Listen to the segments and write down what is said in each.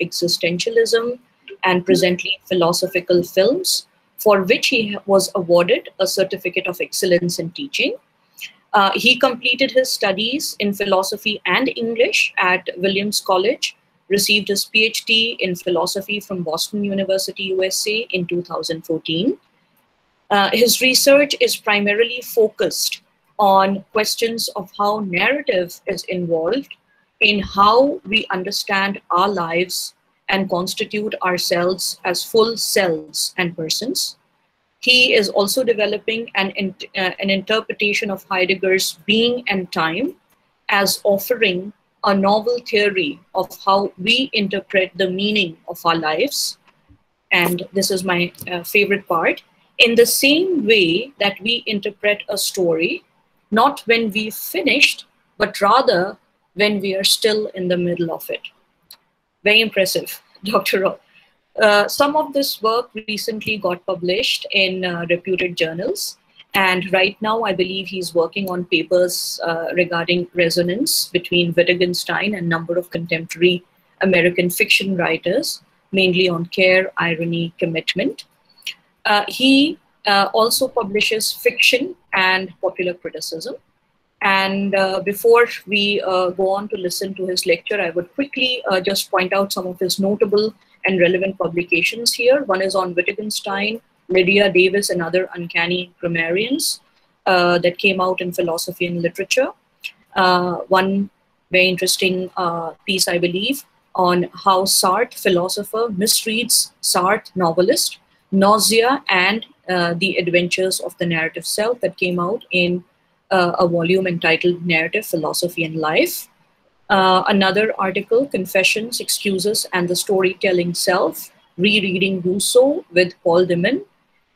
existentialism, and presently philosophical films, for which he was awarded a Certificate of Excellence in Teaching. Uh, he completed his studies in philosophy and English at Williams College, received his PhD in philosophy from Boston University, USA in 2014. Uh, his research is primarily focused on questions of how narrative is involved in how we understand our lives and constitute ourselves as full selves and persons. He is also developing an, uh, an interpretation of Heidegger's being and time as offering a novel theory of how we interpret the meaning of our lives. And this is my uh, favorite part. In the same way that we interpret a story, not when we've finished, but rather when we are still in the middle of it. Very impressive, Dr. Uh, some of this work recently got published in uh, reputed journals. And right now, I believe he's working on papers uh, regarding resonance between Wittgenstein and a number of contemporary American fiction writers, mainly on care, irony, commitment. Uh, he uh, also publishes fiction and popular criticism. And uh, before we uh, go on to listen to his lecture, I would quickly uh, just point out some of his notable and relevant publications here. One is on Wittgenstein, Lydia Davis, and other uncanny grammarians uh, that came out in philosophy and literature. Uh, one very interesting uh, piece, I believe, on how Sartre, philosopher, misreads Sartre, novelist, Nausea, and the Adventures of the Narrative Self that came out in uh, a volume entitled Narrative, Philosophy, and Life. Uh, another article, Confessions, Excuses, and the Storytelling Self, Rereading Rousseau with Paul de Man,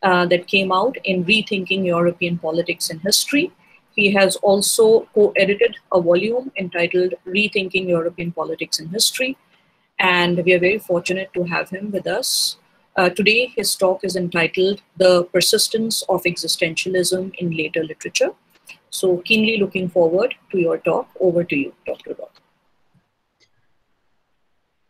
uh, that came out in Rethinking European Politics and History. He has also co edited a volume entitled Rethinking European Politics and History. And we are very fortunate to have him with us. Uh, today, his talk is entitled The Persistence of Existentialism in Later Literature. So keenly looking forward to your talk. Over to you, Dr. Roth.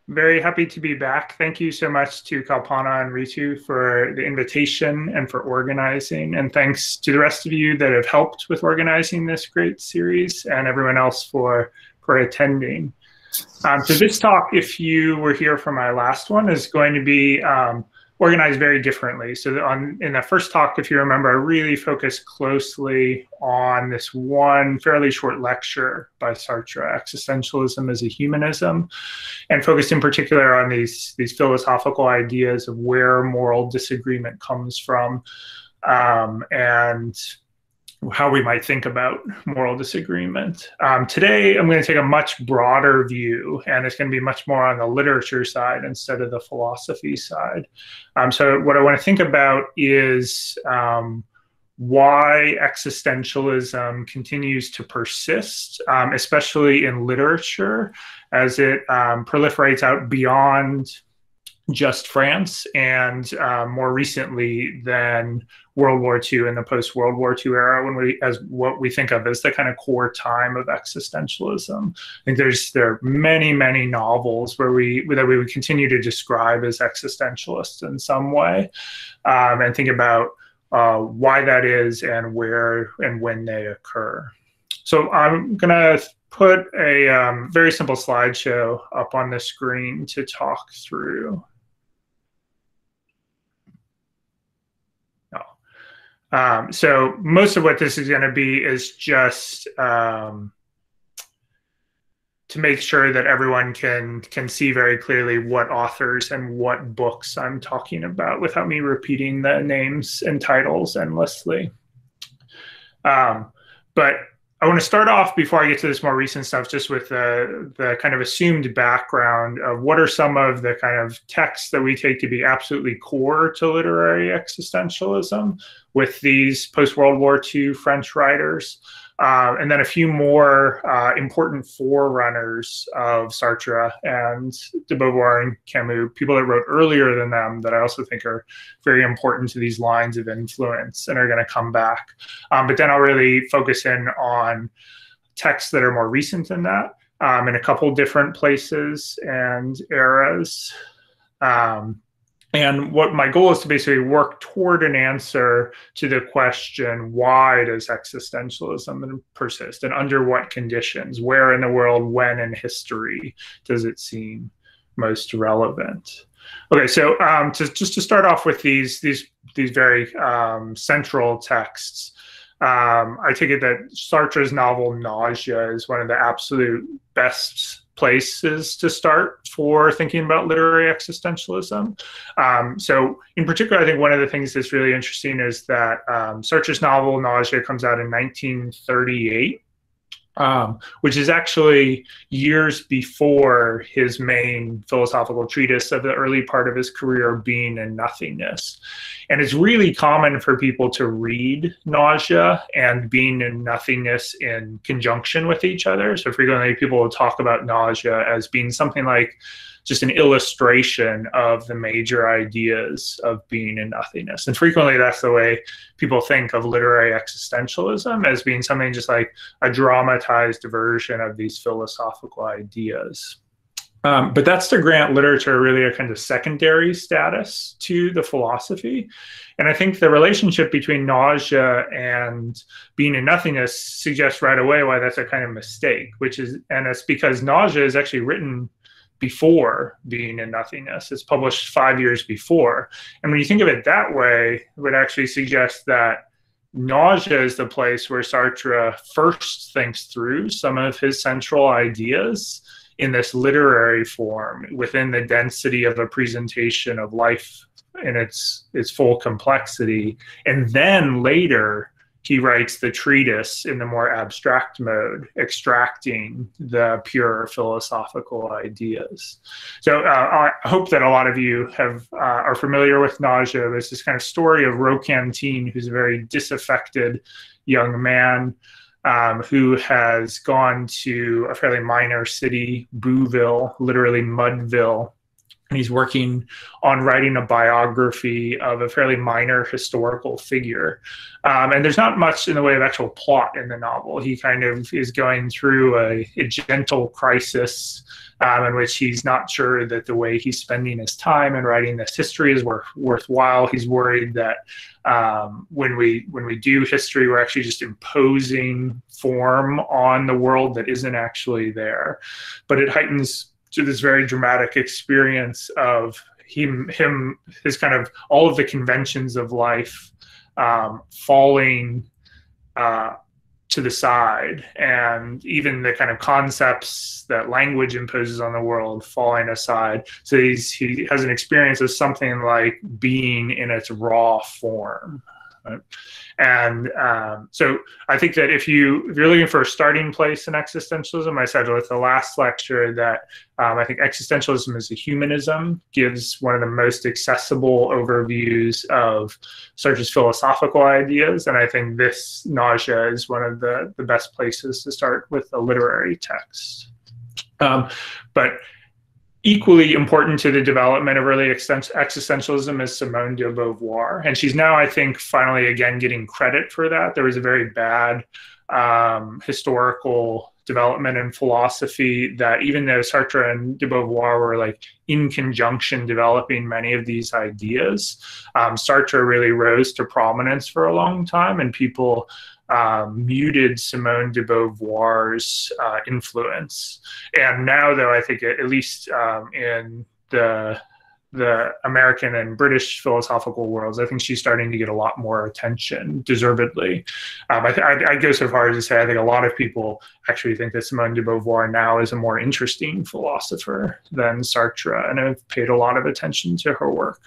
Very happy to be back. Thank you so much to Kalpana and Ritu for the invitation and for organizing. And thanks to the rest of you that have helped with organizing this great series and everyone else for, for attending. Um, so this talk, if you were here for my last one, is going to be um, organized very differently. So on in that first talk, if you remember, I really focused closely on this one fairly short lecture by Sartre, Existentialism as a Humanism, and focused in particular on these, these philosophical ideas of where moral disagreement comes from um, and how we might think about moral disagreement. Um, today, I'm going to take a much broader view, and it's going to be much more on the literature side instead of the philosophy side. Um, so, what I want to think about is um, why existentialism continues to persist, um, especially in literature, as it um, proliferates out beyond just France and uh, more recently than World War II and the post World War II era when we as what we think of as the kind of core time of existentialism. I think there's there are many many novels where we that we would continue to describe as existentialists in some way, um, and think about uh, why that is and where and when they occur. So I'm gonna put a um, very simple slideshow up on the screen to talk through. Um, so most of what this is going to be is just um, to make sure that everyone can can see very clearly what authors and what books I'm talking about without me repeating the names and titles endlessly. Um, but I want to start off before I get to this more recent stuff, just with the the kind of assumed background of what are some of the kind of texts that we take to be absolutely core to literary existentialism with these post World War II French writers, uh, and then a few more uh, important forerunners of Sartre and de Beauvoir and Camus, people that wrote earlier than them that I also think are very important to these lines of influence and are going to come back. Um, but then I'll really focus in on texts that are more recent than that. um, in a couple different places and eras. Um, and what my goal is to basically work toward an answer to the question why does existentialism persist? And under what conditions? Where in the world when in history does it seem most relevant? Okay so um, to, just to start off with these these these very um, central texts um, I take it that Sartre's novel Nausea is one of the absolute best places to start for thinking about literary existentialism. Um, so, in particular, I think one of the things that's really interesting is that um, novel Nausea comes out in 1938 um, which is actually years before his main philosophical treatise of the early part of his career, Being and Nothingness. And it's really common for people to read nausea and being and nothingness in conjunction with each other. So frequently people will talk about nausea as being something like just an illustration of the major ideas of being and nothingness. And frequently that's the way people think of literary existentialism as being something just like a dramatized version of these philosophical ideas. Um, but that's to grant literature really a kind of secondary status to the philosophy. And I think the relationship between nausea and being in nothingness suggests right away why that's a kind of mistake, which is, and it's because nausea is actually written before being in nothingness. It's published five years before. And when you think of it that way, it would actually suggest that nausea is the place where Sartre first thinks through some of his central ideas in this literary form within the density of a presentation of life in its its full complexity and then later he writes the treatise in the more abstract mode, extracting the pure philosophical ideas. So uh, I hope that a lot of you have uh, are familiar with nausea. There's this kind of story of Roquentin, who's a very disaffected young man um, who has gone to a fairly minor city, Bouville, literally Mudville, he's working on writing a biography of a fairly minor historical figure. Um, and there's not much in the way of actual plot in the novel. He kind of is going through a, a gentle crisis um, in which he's not sure that the way he's spending his time and writing this history is worth, worthwhile. He's worried that um, when we when we do history, we're actually just imposing form on the world that isn't actually there. But it heightens to this very dramatic experience of him, him, his kind of all of the conventions of life um, falling uh, to the side, and even the kind of concepts that language imposes on the world falling aside. So he's, he has an experience of something like being in its raw form. Right? And um, so I think that if you if you're looking for a starting place in existentialism, I said with the last lecture that um, I think existentialism as a humanism gives one of the most accessible overviews of Sartre's philosophical ideas, and I think this nausea is one of the the best places to start with a literary text. Um, but equally important to the development of early existentialism is Simone de Beauvoir. And she's now, I think, finally again getting credit for that. There was a very bad um, historical development in philosophy that even though Sartre and de Beauvoir were like in conjunction developing many of these ideas, um, Sartre really rose to prominence for a long time and people um, muted Simone de Beauvoir's uh, influence. And now, though, I think at least um, in the the American and British philosophical worlds, I think she's starting to get a lot more attention, deservedly. Um, I, I'd, go so far as to say I think a lot of people actually think that Simone de Beauvoir now is a more interesting philosopher than Sartre, and have paid a lot of attention to her work.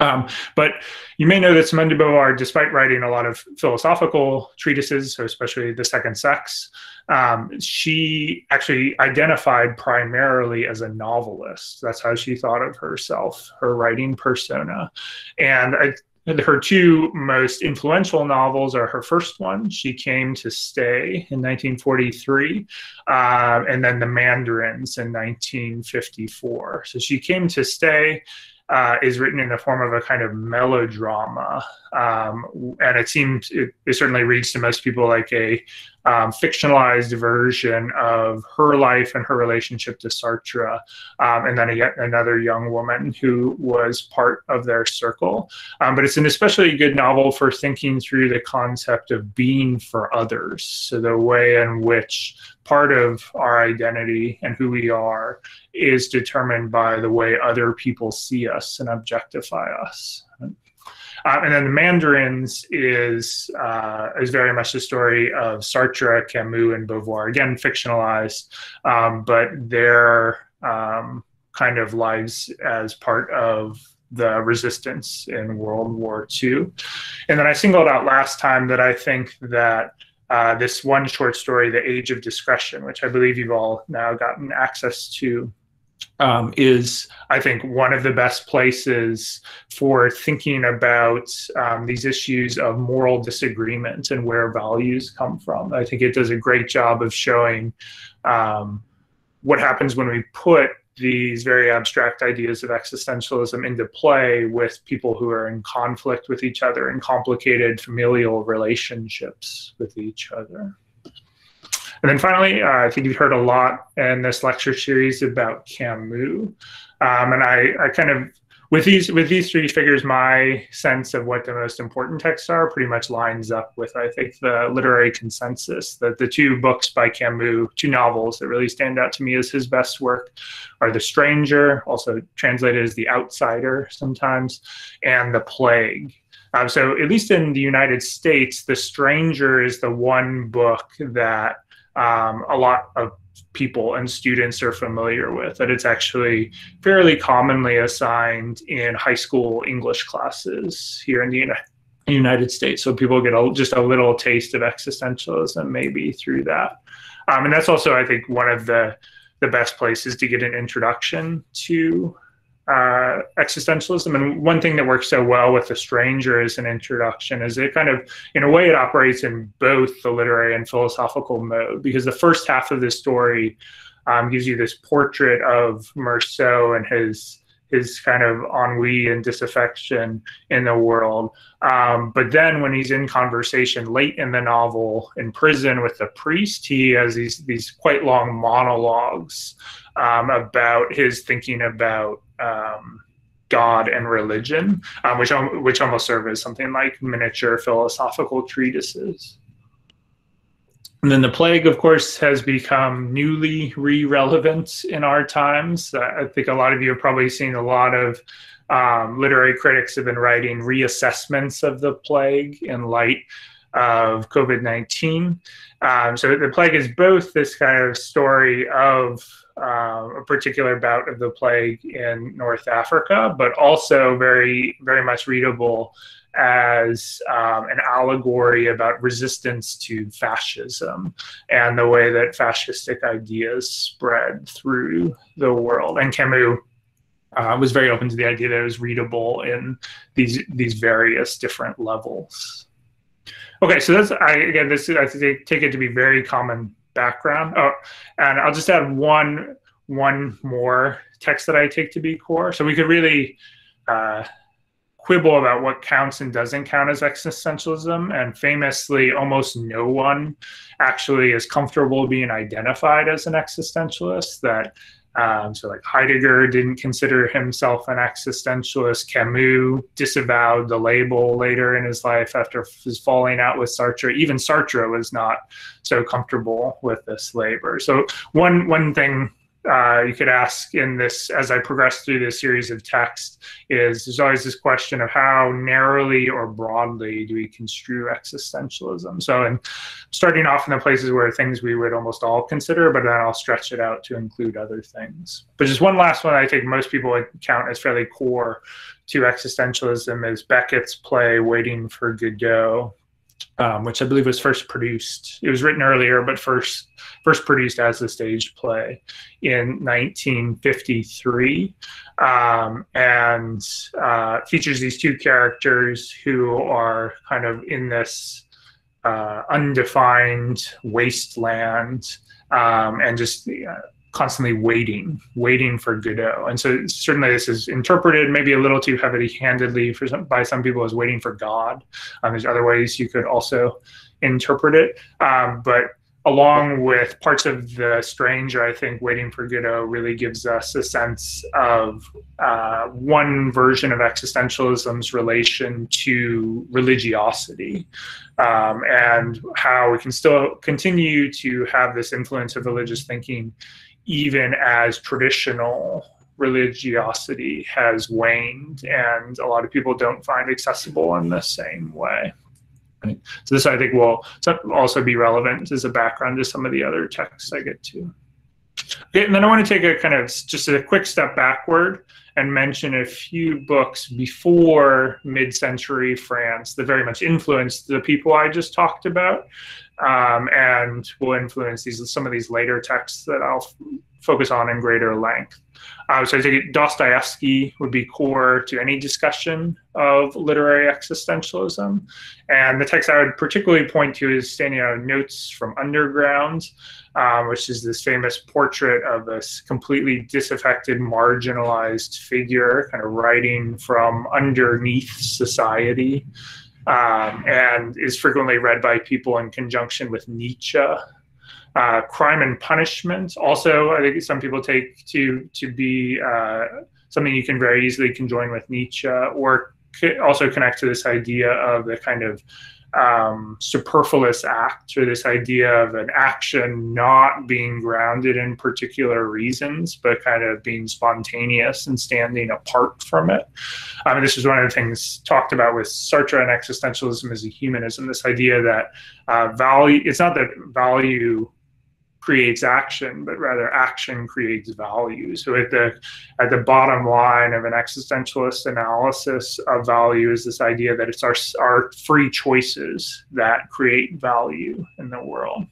Um, but you may know that Simone de Beauvoir, despite writing a lot of philosophical treatises, so especially The Second Sex, um, she actually identified primarily as a novelist. That's how she thought of herself, her writing persona. And I, her two most influential novels are her first one, She Came to Stay in 1943, uh, and then The Mandarins in 1954. So She Came to Stay uh, is written in the form of a kind of melodrama, um, and it seems it, it, certainly reads to most people like a um, fictionalized version of her life and her relationship to Sartre, um, and then a, yet another young woman who was part of their circle. Um, but it's an especially good novel for thinking through the concept of being for others. So the way in which part of our identity and who we are is determined by the way other people see us and objectify us. Uh, and then the Mandarins is uh, is very much the story of Sartre, Camus, and Beauvoir. Again, fictionalized, um, but their um, kind of lives as part of the resistance in World War II. And then I singled out last time that I think that uh, this one short story, The Age of Discretion, which I believe you've all now gotten access to, um, is, I think, one of the best places for thinking about um, these issues of moral disagreement and where values come from. I think it does a great job of showing um, what happens when we put these very abstract ideas of existentialism into play with people who are in conflict with each other and complicated familial relationships with each other. And then finally, uh, I think you've heard a lot in this lecture series about Camus. Um, and I, I kind of with these with these three figures, my sense of what the most important texts are pretty much lines up with I think the literary consensus that the two books by Camus, two novels that really stand out to me as his best work, are The Stranger, also translated as The Outsider sometimes, and The Plague. Um, so at least in the United States, The Stranger is the one book that um, a lot of people and students are familiar with, that it's actually fairly commonly assigned in high school English classes here in the United States. So people get a, just a little taste of existentialism maybe through that. Um, and that's also, I think, one of the, the best places to get an introduction to uh, existentialism. And one thing that works so well with The Stranger as an introduction is it kind of, in a way, it operates in both the literary and philosophical mode because the first half of the story um, gives you this portrait of Meursault and his his kind of ennui and disaffection in the world. Um, but then when he's in conversation late in the novel in prison with the priest, he has these these quite long monologues um, about his thinking about um, God and religion, um, which which almost serve as something like miniature philosophical treatises. And then the plague, of course, has become newly re-relevant in our times. I think a lot of you have probably seen a lot of um, literary critics have been writing reassessments of the plague in light of COVID 19. Um, so the plague is both this kind of story of uh, a particular bout of the plague in North Africa, but also very, very much readable as um, an allegory about resistance to fascism and the way that fascistic ideas spread through the world. And Camus uh, was very open to the idea that it was readable in these these various different levels. Okay, so that's I again this I take it to be very common background. Oh, and I'll just add one one more text that I take to be core. So we could really uh, quibble about what counts and doesn't count as existentialism. And famously, almost no one actually is comfortable being identified as an existentialist. That um, so, like Heidegger didn't consider himself an existentialist. Camus disavowed the label later in his life after his falling out with Sartre. Even Sartre was not so comfortable with this labor. So, one one thing uh, you could ask in this as I progress through this series of texts is there's always this question of how narrowly or broadly do we construe existentialism. So, and starting off in the places where things we would almost all consider, but then I'll stretch it out to include other things. But just one last one I think most people would count as fairly core to existentialism is Beckett's play Waiting for Godot um, which I believe was first produced. It was written earlier, but first first produced as a stage play in 1953, um, and uh, features these two characters who are kind of in this uh, undefined wasteland um, and just. Uh, constantly waiting, waiting for Godot. And so certainly this is interpreted maybe a little too heavily handedly for some, by some people as waiting for God. Um, there's other ways you could also interpret it. Um, but along with parts of the stranger, I think Waiting for Godot really gives us a sense of uh, one version of existentialism's relation to religiosity um, and how we can still continue to have this influence of religious thinking even as traditional religiosity has waned and a lot of people don't find accessible in the same way. Right. So this, I think, will also be relevant as a background to some of the other texts I get to. Okay, and then I want to take a kind of just a quick step backward and mention a few books before mid-century France that very much influenced the people I just talked about, um, and will influence these some of these later texts that I'll focus on in greater length. Uh, so I think Dostoevsky would be core to any discussion of literary existentialism. And the text I would particularly point to is standing out Notes from Underground, um, which is this famous portrait of this completely disaffected, marginalized figure, kind of writing from underneath society. Um, and is frequently read by people in conjunction with Nietzsche uh, crime and punishment. Also, I think some people take to to be uh, something you can very easily conjoin with Nietzsche, or also connect to this idea of the kind of um, superfluous act, or this idea of an action not being grounded in particular reasons, but kind of being spontaneous and standing apart from it. I mean, this is one of the things talked about with Sartre and existentialism as a humanism. This idea that uh, value, it's not that value creates action, but rather action creates value. So at the at the bottom line of an existentialist analysis of value is this idea that it's our our free choices that create value in the world.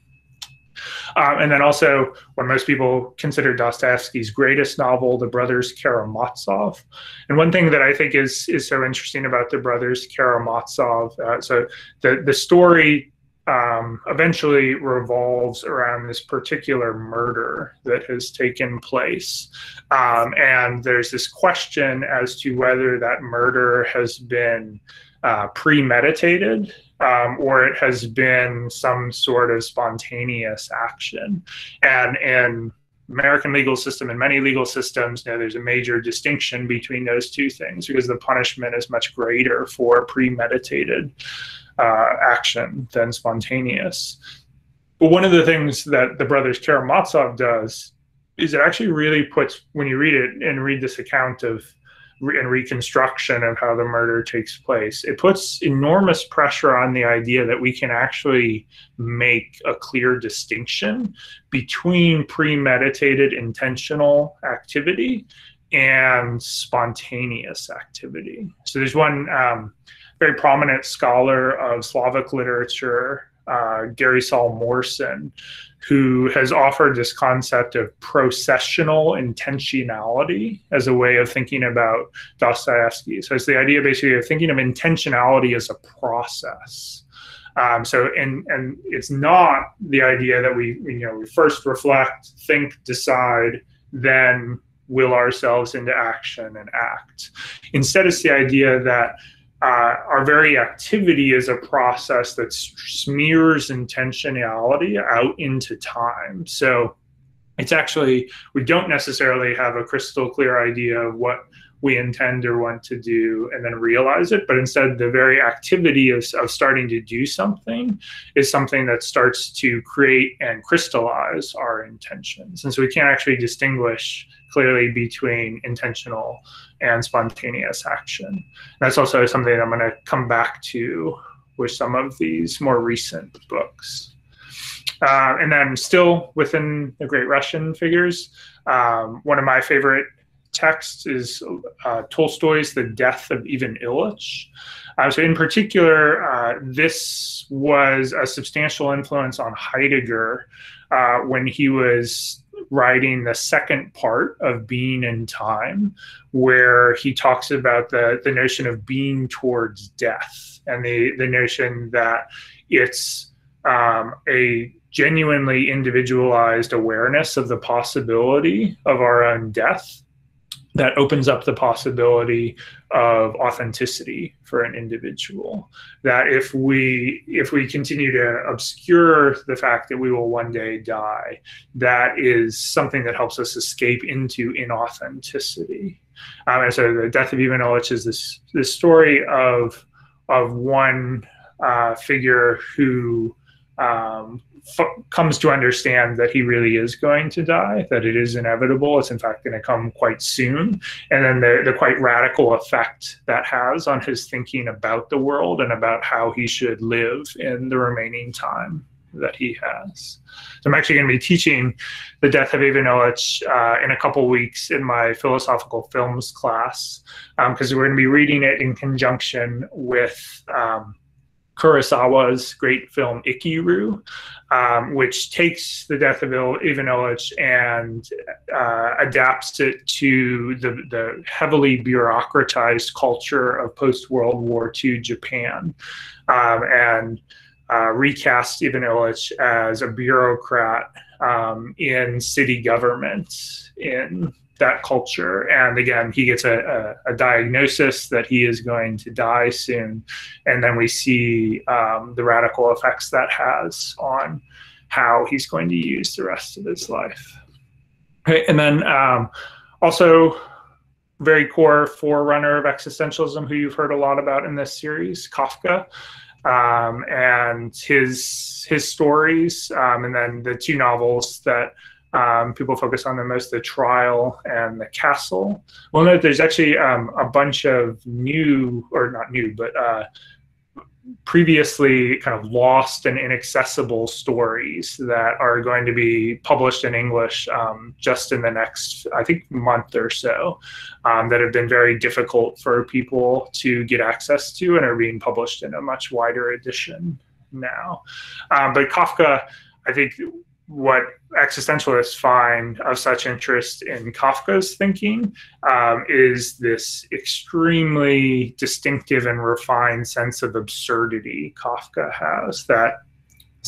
Um, and then also, when most people consider Dostoevsky's greatest novel, The Brothers Karamazov. And one thing that I think is is so interesting about The Brothers Karamazov, uh, so the the story um, eventually revolves around this particular murder that has taken place. Um, and there's this question as to whether that murder has been uh, premeditated um, or it has been some sort of spontaneous action. And in American legal system and many legal systems, you know, there's a major distinction between those two things because the punishment is much greater for premeditated uh, action than spontaneous. But one of the things that the brothers Karamazov does is it actually really puts, when you read it and read this account of and reconstruction of how the murder takes place, it puts enormous pressure on the idea that we can actually make a clear distinction between premeditated intentional activity and spontaneous activity. So there's one um, very prominent scholar of Slavic literature, uh, Gary Saul-Morson, who has offered this concept of processual intentionality as a way of thinking about Dostoevsky. So it's the idea basically of thinking of intentionality as a process. Um, so and and it's not the idea that we you know we first reflect, think, decide, then will ourselves into action and act. Instead, it's the idea that uh, our very activity is a process that smears intentionality out into time. So it's actually, we don't necessarily have a crystal clear idea of what we intend or want to do and then realize it, but instead the very activity of, of starting to do something is something that starts to create and crystallize our intentions. And so we can't actually distinguish clearly between intentional and spontaneous action. That's also something I'm going to come back to with some of these more recent books. Uh, and then still within the Great Russian figures, um, one of my favorite texts is uh, Tolstoy's The Death of Ivan Ilyich. Uh, so in particular, uh, this was a substantial influence on Heidegger uh, when he was writing the second part of Being and Time, where he talks about the, the notion of being towards death and the, the notion that it's um, a genuinely individualized awareness of the possibility of our own death that opens up the possibility of authenticity for an individual. That if we if we continue to obscure the fact that we will one day die that is something that helps us escape into inauthenticity. Um, and so the death of Ivan Ilyich is this this story of of one uh, figure who um, comes to understand that he really is going to die, that it is inevitable. It's in fact going to come quite soon. And then the, the quite radical effect that has on his thinking about the world and about how he should live in the remaining time that he has. So I'm actually going to be teaching the death of Ivan Ilyich uh, in a couple weeks in my philosophical films class because um, we're going to be reading it in conjunction with um, Kurosawa's great film Ikiru, um, which takes the death of Ivan Ilyich and uh, adapts it to the, the heavily bureaucratized culture of post World War II Japan. Um, and uh, recast Ivan Ilyich as a bureaucrat um, in city government in that culture. And again, he gets a, a, a, diagnosis that he is going to die soon. And then we see um, the radical effects that has on how he's going to use the rest of his life. Okay, and then um, also, very core forerunner of existentialism, who you've heard a lot about in this series, Kafka. Um, and his his stories, um, and then the two novels that um, people focus on the most the trial and the castle. Well, no, there's actually um, a bunch of new, or not new, but uh, previously kind of lost and inaccessible stories that are going to be published in English um, just in the next, I think, month or so, um, that have been very difficult for people to get access to and are being published in a much wider edition now. Um, but Kafka, I think what existentialists find of such interest in Kafka's thinking um, is this extremely distinctive and refined sense of absurdity Kafka has. That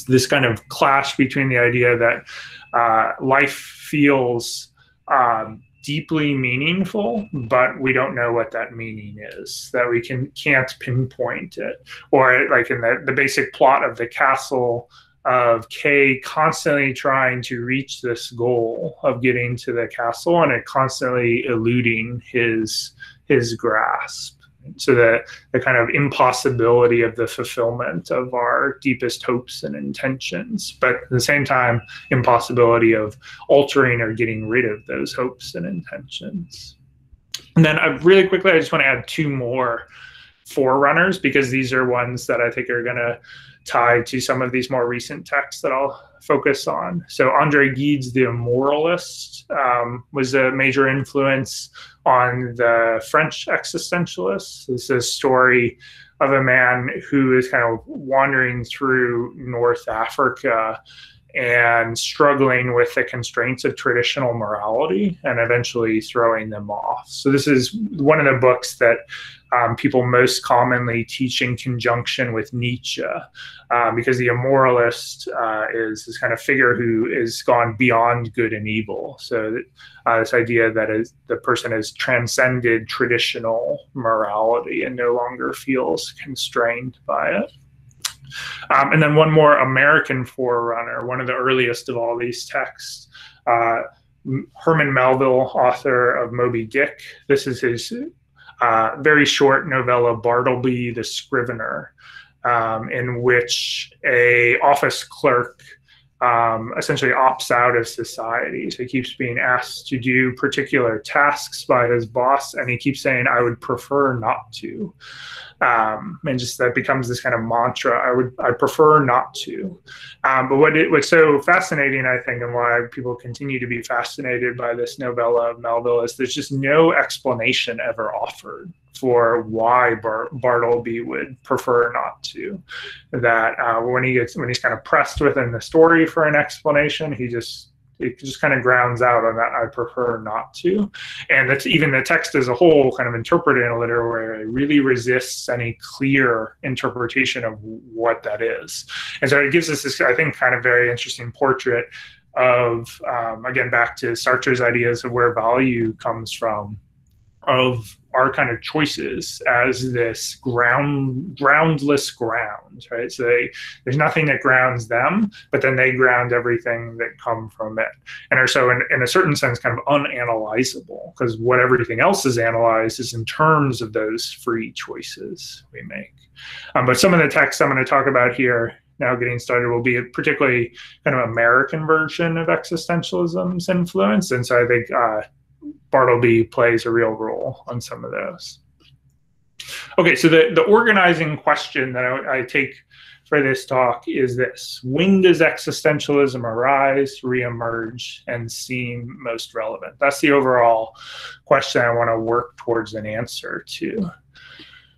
this kind of clash between the idea that uh, life feels um, deeply meaningful, but we don't know what that meaning is. That we can can't pinpoint it, or like in the the basic plot of the castle of Kay constantly trying to reach this goal of getting to the castle and it constantly eluding his his grasp. So the the kind of impossibility of the fulfillment of our deepest hopes and intentions, but at the same time, impossibility of altering or getting rid of those hopes and intentions. And then I really quickly, I just want to add two more forerunners because these are ones that I think are going to tied to some of these more recent texts that I'll focus on. So Andre Gide's The Immoralist um, was a major influence on the French existentialists. This is a story of a man who is kind of wandering through North Africa and struggling with the constraints of traditional morality and eventually throwing them off. So, this is one of the books that um, people most commonly teach in conjunction with Nietzsche, um, because the immoralist uh, is this kind of figure who is gone beyond good and evil. So, uh, this idea that is, the person has transcended traditional morality and no longer feels constrained by it. Um, and then one more American forerunner, one of the earliest of all these texts. Uh, Herman Melville, author of Moby Dick. This is his uh, very short novella Bartleby the Scrivener, um, in which a office clerk um, essentially opts out of society. So he keeps being asked to do particular tasks by his boss, and he keeps saying, "I would prefer not to." Um, and just that becomes this kind of mantra. I would I prefer not to, um, but what it, what's so fascinating, I think, and why people continue to be fascinated by this novella of Melville is there's just no explanation ever offered for why Bar- Bartleby would prefer not to. That uh, when he gets when he's kind of pressed within the story for an explanation, he just it just kind of grounds out on that I prefer not to. And that's even the text as a whole kind of interpreted in a literary way really resists any clear interpretation of what that is. And so it gives us this, I think, kind of very interesting portrait of, um, again, back to Sartre's ideas of where value comes from of our kind of choices as this ground groundless ground right so they, there's nothing that grounds them but then they ground everything that come from it and are so in, in a certain sense kind of unanalyzable because what everything else is analyzed is in terms of those free choices we make um, but some of the texts i'm going to talk about here now getting started will be a particularly kind of American version of existentialism's influence. And so I think uh, Bartleby plays a real role on some of those. Okay, so the, the organizing question that I, I take for this talk is this When does existentialism arise, reemerge, and seem most relevant? That's the overall question I want to work towards an answer to.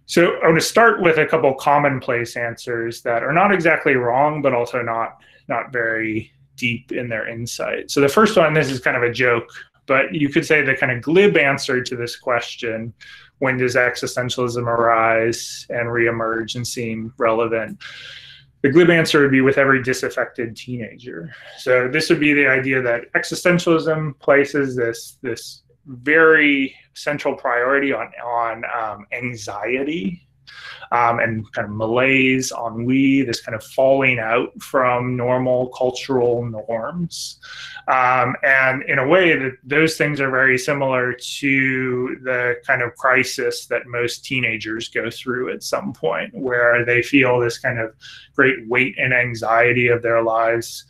So I want to start with a couple commonplace answers that are not exactly wrong, but also not not very deep in their insight. So the first one, this is kind of a joke, but you could say the kind of glib answer to this question, when does existentialism arise and reemerge and seem relevant? The glib answer would be with every disaffected teenager. So this would be the idea that existentialism places this this very central priority on on um, anxiety um, and kind of malaise, ennui, this kind of falling out from normal cultural norms. Um, and in a way, that those things are very similar to the kind of crisis that most teenagers go through at some point, where they feel this kind of great weight and anxiety of their lives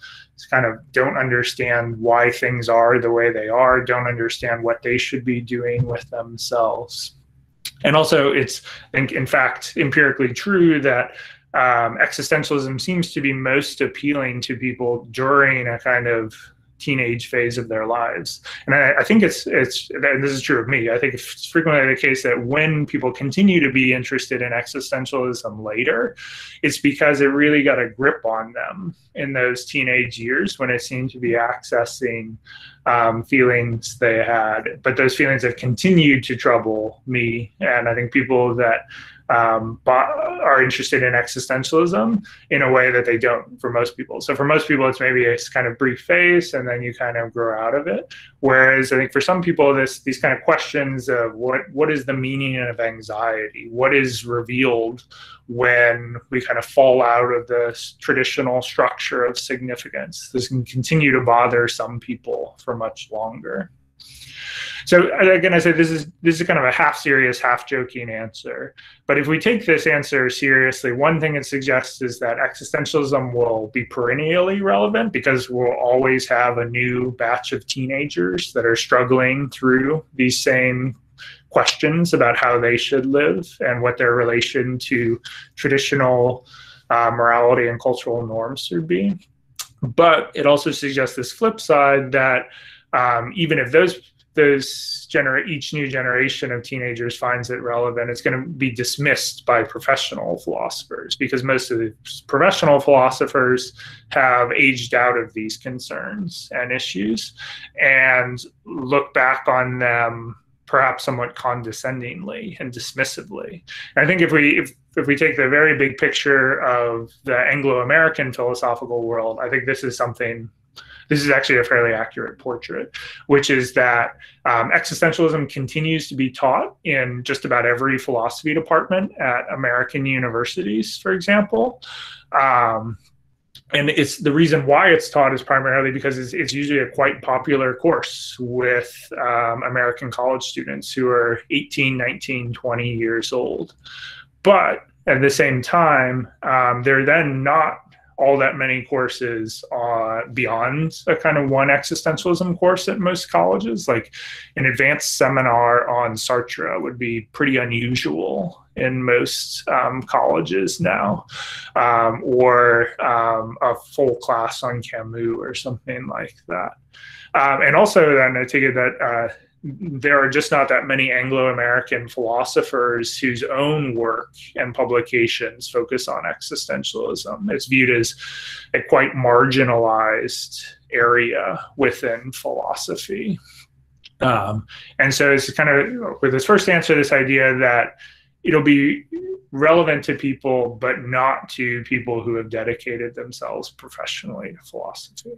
kind of don't understand why things are the way they are, don't understand what they should be doing with themselves. And also, it's, in, in fact, empirically true that um, existentialism seems to be most appealing to people during a kind of teenage phase of their lives. And I, I, think it's it's and this is true of me. I think it's frequently the case that when people continue to be interested in existentialism later, it's because it really got a grip on them in those teenage years when it seemed to be accessing um, feelings they had. But those feelings have continued to trouble me, and I think people that um, are interested in existentialism in a way that they don't for most people. So for most people, it's maybe a kind of brief phase, and then you kind of grow out of it. Whereas I think for some people, this these kind of questions of what what is the meaning of anxiety, what is revealed when we kind of fall out of the traditional structure of significance, this can continue to bother some people for much longer. So again, I say this is this is kind of a half serious, half joking answer. But if we take this answer seriously, one thing it suggests is that existentialism will be perennially relevant because we'll always have a new batch of teenagers that are struggling through these same questions about how they should live and what their relation to traditional uh, morality and cultural norms should be. But it also suggests this flip side that um, even if those those gener- each new generation of teenagers finds it relevant, it's going to be dismissed by professional philosophers because most of the professional philosophers have aged out of these concerns and issues and look back on them perhaps somewhat condescendingly and dismissively. And I think if we if, if we take the very big picture of the Anglo-American philosophical world, I think this is something this is actually a fairly accurate portrait, which is that um, existentialism continues to be taught in just about every philosophy department at American universities, for example. Um, and it's the reason why it's taught is primarily because it's, it's usually a quite popular course with um, American college students who are 18, 19, 20 years old. But at the same time, um, they're then not all that many courses uh, beyond a kind of one existentialism course at most colleges. Like an advanced seminar on Sartre would be pretty unusual in most um, colleges now, um, or um, a full class on Camus or something like that. Um, and also, then I take it that. Uh, there are just not that many Anglo American philosophers whose own work and publications focus on existentialism. It's viewed as a quite marginalized area within philosophy. Um, and so it's kind of with this first answer, this idea that it'll be relevant to people, but not to people who have dedicated themselves professionally to philosophy.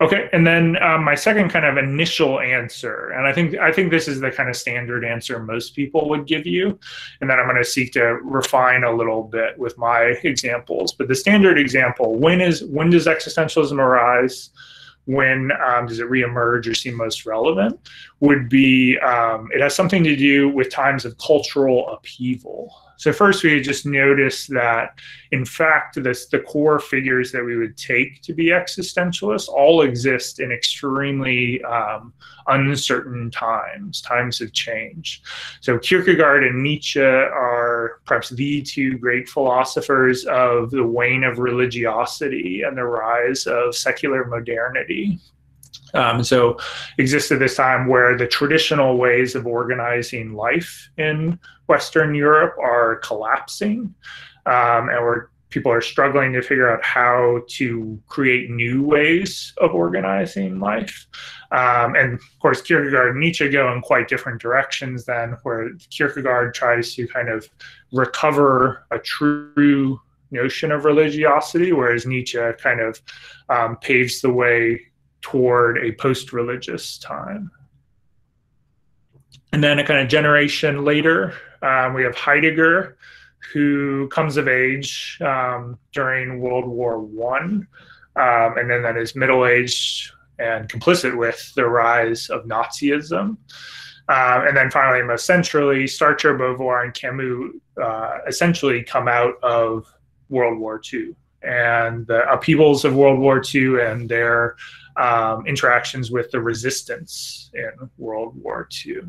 Okay, and then um, my second kind of initial answer, and I think I think this is the kind of standard answer most people would give you, and then I'm going to seek to refine a little bit with my examples. But the standard example: when is when does existentialism arise? When um, does it reemerge or seem most relevant? Would be um, it has something to do with times of cultural upheaval. So first, we just noticed that, in fact, this, the core figures that we would take to be existentialists all exist in extremely um, uncertain times, times of change. So Kierkegaard and Nietzsche are perhaps the two great philosophers of the wane of religiosity and the rise of secular modernity. Um, so exists at this time where the traditional ways of organizing life in Western Europe are collapsing, um, and where people are struggling to figure out how to create new ways of organizing life. Um, and of course, Kierkegaard and Nietzsche go in quite different directions than where Kierkegaard tries to kind of recover a true notion of religiosity, whereas Nietzsche kind of um, paves the way toward a post religious time. And then a kind of generation later, um, we have Heidegger, who comes of age um, during World War One, um, and then that is middle aged and complicit with the rise of Nazism. Uh, and then finally, most centrally, Sartre, Beauvoir, and Camus uh, essentially come out of World War II and the upheavals of World War II and their um, interactions with the resistance in World War II.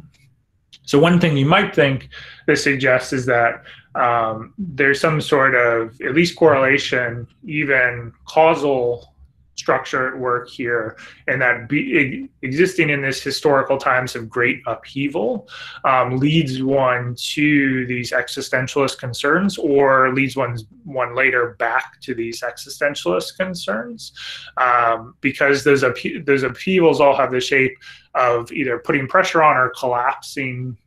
So one thing you might think this suggests is that um, there's some sort of at least correlation, even causal structure at work here, and that be, existing in this historical times of great upheaval um, leads one to these existentialist concerns, or leads one one later back to these existentialist concerns, um, because those those upheavals all have the shape of either putting pressure on or collapsing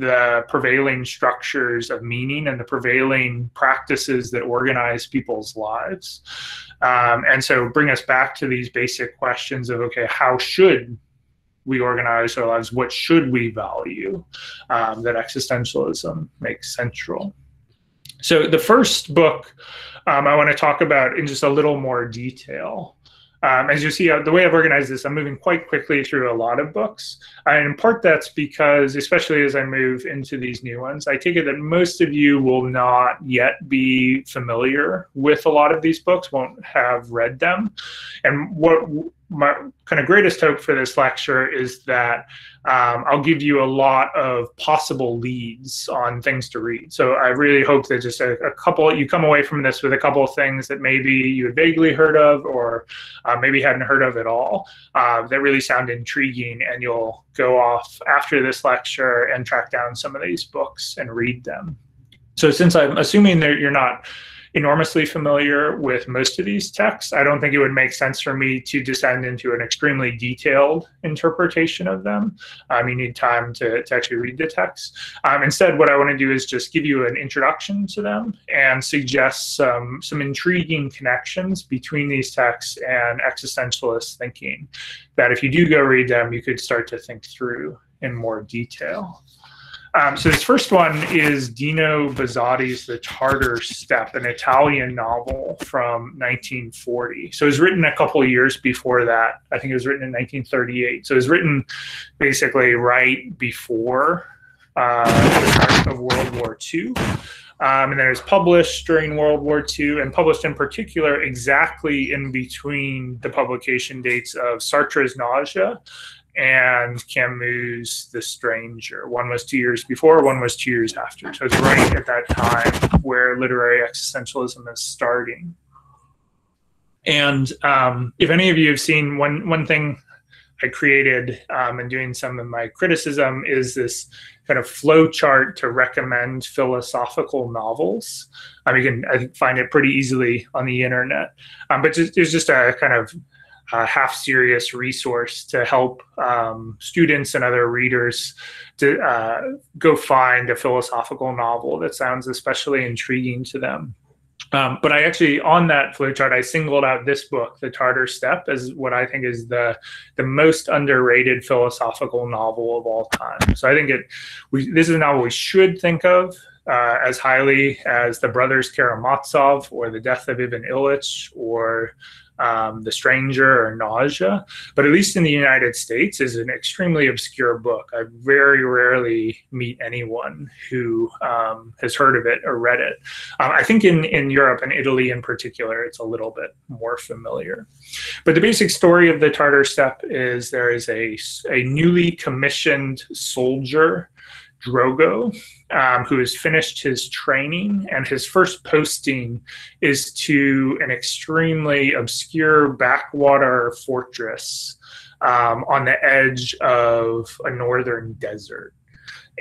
the prevailing structures of meaning and the prevailing practices that organize people's lives. Um, and so bring us back to these basic questions of okay, how should we organize our lives? What should we value um, that existentialism makes central? So the first book um, I want to talk about in just a little more detail um, as you see, uh, the way I've organized this, I'm moving quite quickly through a lot of books. And in part, that's because, especially as I move into these new ones, I take it that most of you will not yet be familiar with a lot of these books, won't have read them. And what my kind of greatest hope for this lecture is that um, I'll give you a lot of possible leads on things to read. So I really hope that just a, a couple, you come away from this with a couple of things that maybe you had vaguely heard of or uh, maybe hadn't heard of at all uh, that really sound intriguing and you'll go off after this lecture and track down some of these books and read them. So since I'm assuming that you're not enormously familiar with most of these texts. I don't think it would make sense for me to descend into an extremely detailed interpretation of them. Um, you need time to, to actually read the text. Um, instead, what I want to do is just give you an introduction to them and suggest some, some intriguing connections between these texts and existentialist thinking that if you do go read them, you could start to think through in more detail. Um, so this first one is Dino Buzzati's The Tartar Steppe, an Italian novel from 1940. So it was written a couple years before that. I think it was written in 1938. So it was written basically right before uh, the start of World War II. Um, and then it was published during World War II and published in particular exactly in between the publication dates of Sartre's Nausea and Camus' The Stranger. One was two years before, one was two years after. So it's right at that time where literary existentialism is starting. And um, if any of you have seen one one thing I created um, and doing some of my criticism is this kind of flow chart to recommend philosophical novels. Um, you can I find it pretty easily on the internet, um, but just, there's just a kind of uh, half serious resource to help um, students and other readers to uh, go find a philosophical novel that sounds especially intriguing to them. Um, but I actually, on that flowchart, I singled out this book, The Tartar Steppe, as what I think is the the most underrated philosophical novel of all time. So I think it, we, this is a novel we should think of uh, as highly as The Brothers Karamazov or The Death of Ivan Ilyich or um, The Stranger or Nausea, but at least in the United States is an extremely obscure book. I very rarely meet anyone who um, has heard of it or read it. Um, I think in, in Europe and Italy in particular, it's a little bit more familiar. But the basic story of the Tartar Steppe is there is a, a newly commissioned soldier Drogo, um, who has finished his training, and his first posting is to an extremely obscure backwater fortress um, on the edge of a northern desert.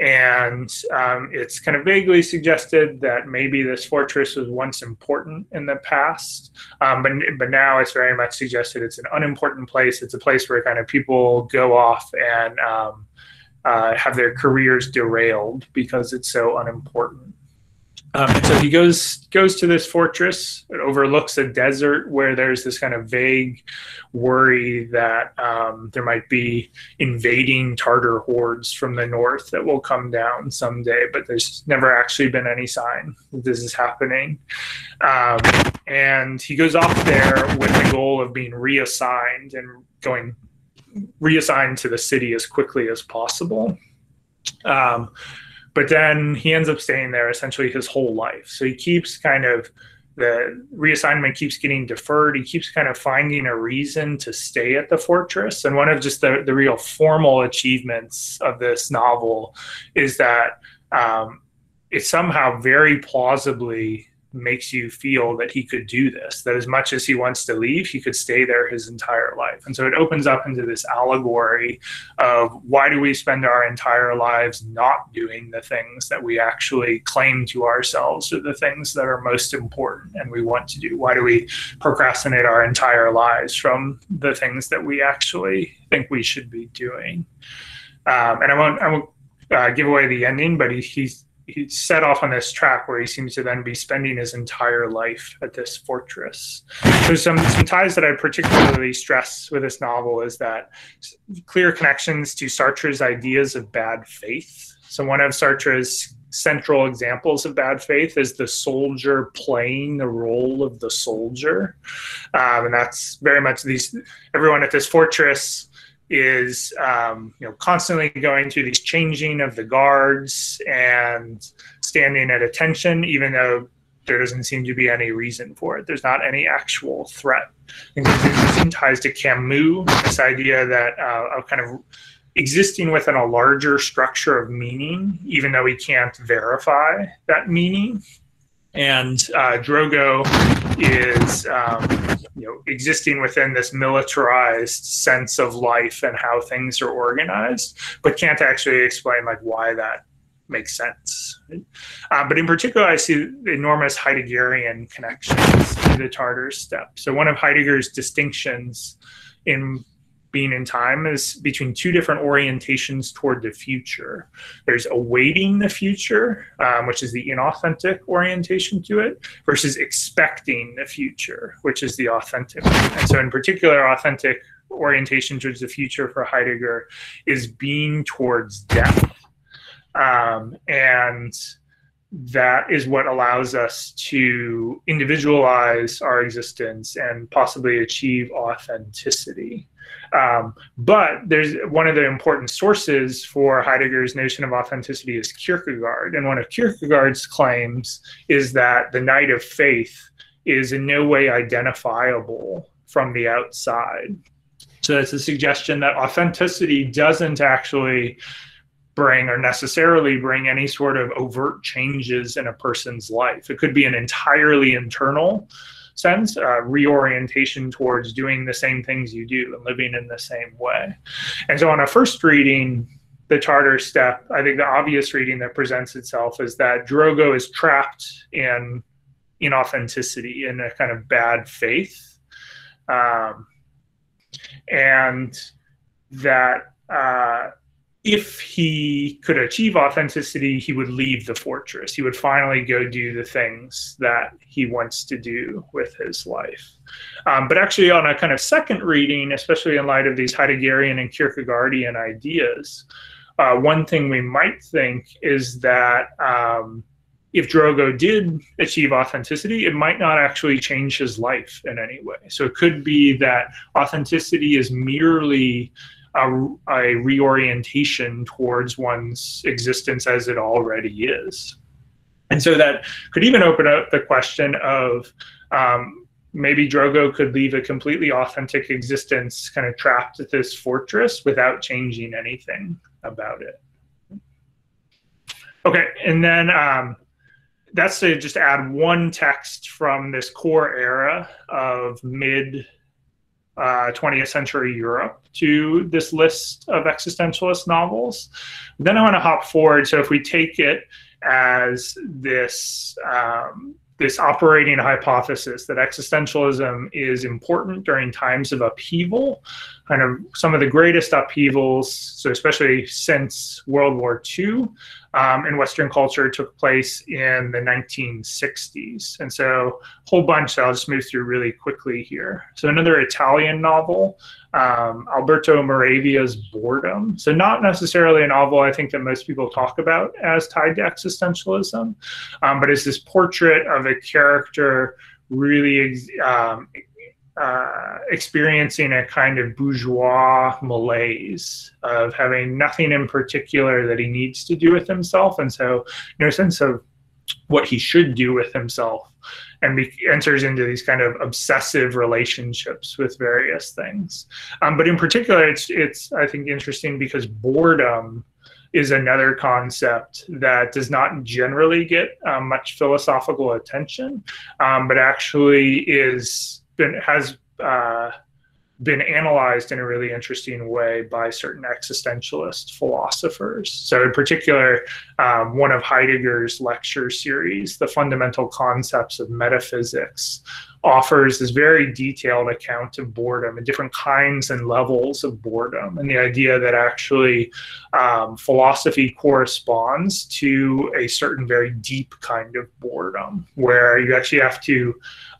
And um, it's kind of vaguely suggested that maybe this fortress was once important in the past, um, but but now it's very much suggested it's an unimportant place. It's a place where kind of people go off and um, uh, have their careers derailed because it's so unimportant. Um, so he goes goes to this fortress. It overlooks a desert where there's this kind of vague worry that um, there might be invading Tartar hordes from the north that will come down someday. But there's never actually been any sign that this is happening. Um, and he goes off there with the goal of being reassigned and going reassigned to the city as quickly as possible. Um, but then he ends up staying there essentially his whole life. So he keeps kind of the reassignment keeps getting deferred. He keeps kind of finding a reason to stay at the fortress. And one of just the, the real formal achievements of this novel is that um, it somehow very plausibly makes you feel that he could do this, that as much as he wants to leave, he could stay there his entire life. And so it opens up into this allegory of why do we spend our entire lives not doing the things that we actually claim to ourselves are the things that are most important and we want to do? Why do we procrastinate our entire lives from the things that we actually think we should be doing? Um, and I won't, I won't uh, give away the ending, but he, he's he set off on this track where he seems to then be spending his entire life at this fortress. So some, some ties that I particularly stress with this novel is that clear connections to Sartre's ideas of bad faith. So one of Sartre's central examples of bad faith is the soldier playing the role of the soldier. Um, and that's very much these everyone at this fortress is um, you know constantly going through these changing of the guards and standing at attention, even though there doesn't seem to be any reason for it. There's not any actual threat. I think this ties to Camus, this idea that uh, of kind of existing within a larger structure of meaning, even though we can't verify that meaning. And uh, Drogo is um, you know existing within this militarized sense of life and how things are organized, but can't actually explain like why that makes sense. Uh, but in particular, I see enormous Heideggerian connections to the Tartar steppe. So one of Heidegger's distinctions in Being and Time is between two different orientations toward the future. There's awaiting the future, um, which is the inauthentic orientation to it, versus expecting the future, which is the authentic. And so, in particular, authentic orientation towards the future for Heidegger is being towards death. Um, and that is what allows us to individualize our existence and possibly achieve authenticity. Um, but there's one of the important sources for Heidegger's notion of authenticity is Kierkegaard. And one of Kierkegaard's claims is that the knight of faith is in no way identifiable from the outside. So it's a suggestion that authenticity doesn't actually bring or necessarily bring any sort of overt changes in a person's life. It could be an entirely internal sense, uh, reorientation towards doing the same things you do and living in the same way. And so on a first reading, the Tartar Steppe, I think the obvious reading that presents itself is that Drogo is trapped in inauthenticity, in a kind of bad faith. Um, and that uh, if he could achieve authenticity, he would leave the fortress. He would finally go do the things that he wants to do with his life. Um, but actually, on a kind of second reading, especially in light of these Heideggerian and Kierkegaardian ideas, uh, one thing we might think is that um, if Drogo did achieve authenticity, it might not actually change his life in any way. So it could be that authenticity is merely a, a reorientation towards one's existence as it already is. And so that could even open up the question of um, maybe Drogo could leave a completely authentic existence kind of trapped at this fortress without changing anything about it. Okay, and then um, that's to just add one text from this core era of mid uh, 20th century Europe to this list of existentialist novels. Then I want to hop forward. So if we take it as this um, this operating hypothesis that existentialism is important during times of upheaval, kind of some of the greatest upheavals, so especially since World War II, um, in Western culture took place in the 1960s. And so a whole bunch that I'll just move through really quickly here. So another Italian novel, um, Alberto Moravia's Boredom. So not necessarily a novel I think that most people talk about as tied to existentialism, um, but it's this portrait of a character really um, uh, experiencing a kind of bourgeois malaise of having nothing in particular that he needs to do with himself, and so no sense of what he should do with himself, and be, enters into these kind of obsessive relationships with various things. Um, but in particular, it's it's I think interesting because boredom is another concept that does not generally get um, much philosophical attention, um, but actually is been has uh, been analyzed in a really interesting way by certain existentialist philosophers. So, in particular, um, one of Heidegger's lecture series, The Fundamental Concepts of Metaphysics, offers this very detailed account of boredom and different kinds and levels of boredom, and the idea that actually um, philosophy corresponds to a certain very deep kind of boredom, where you actually have to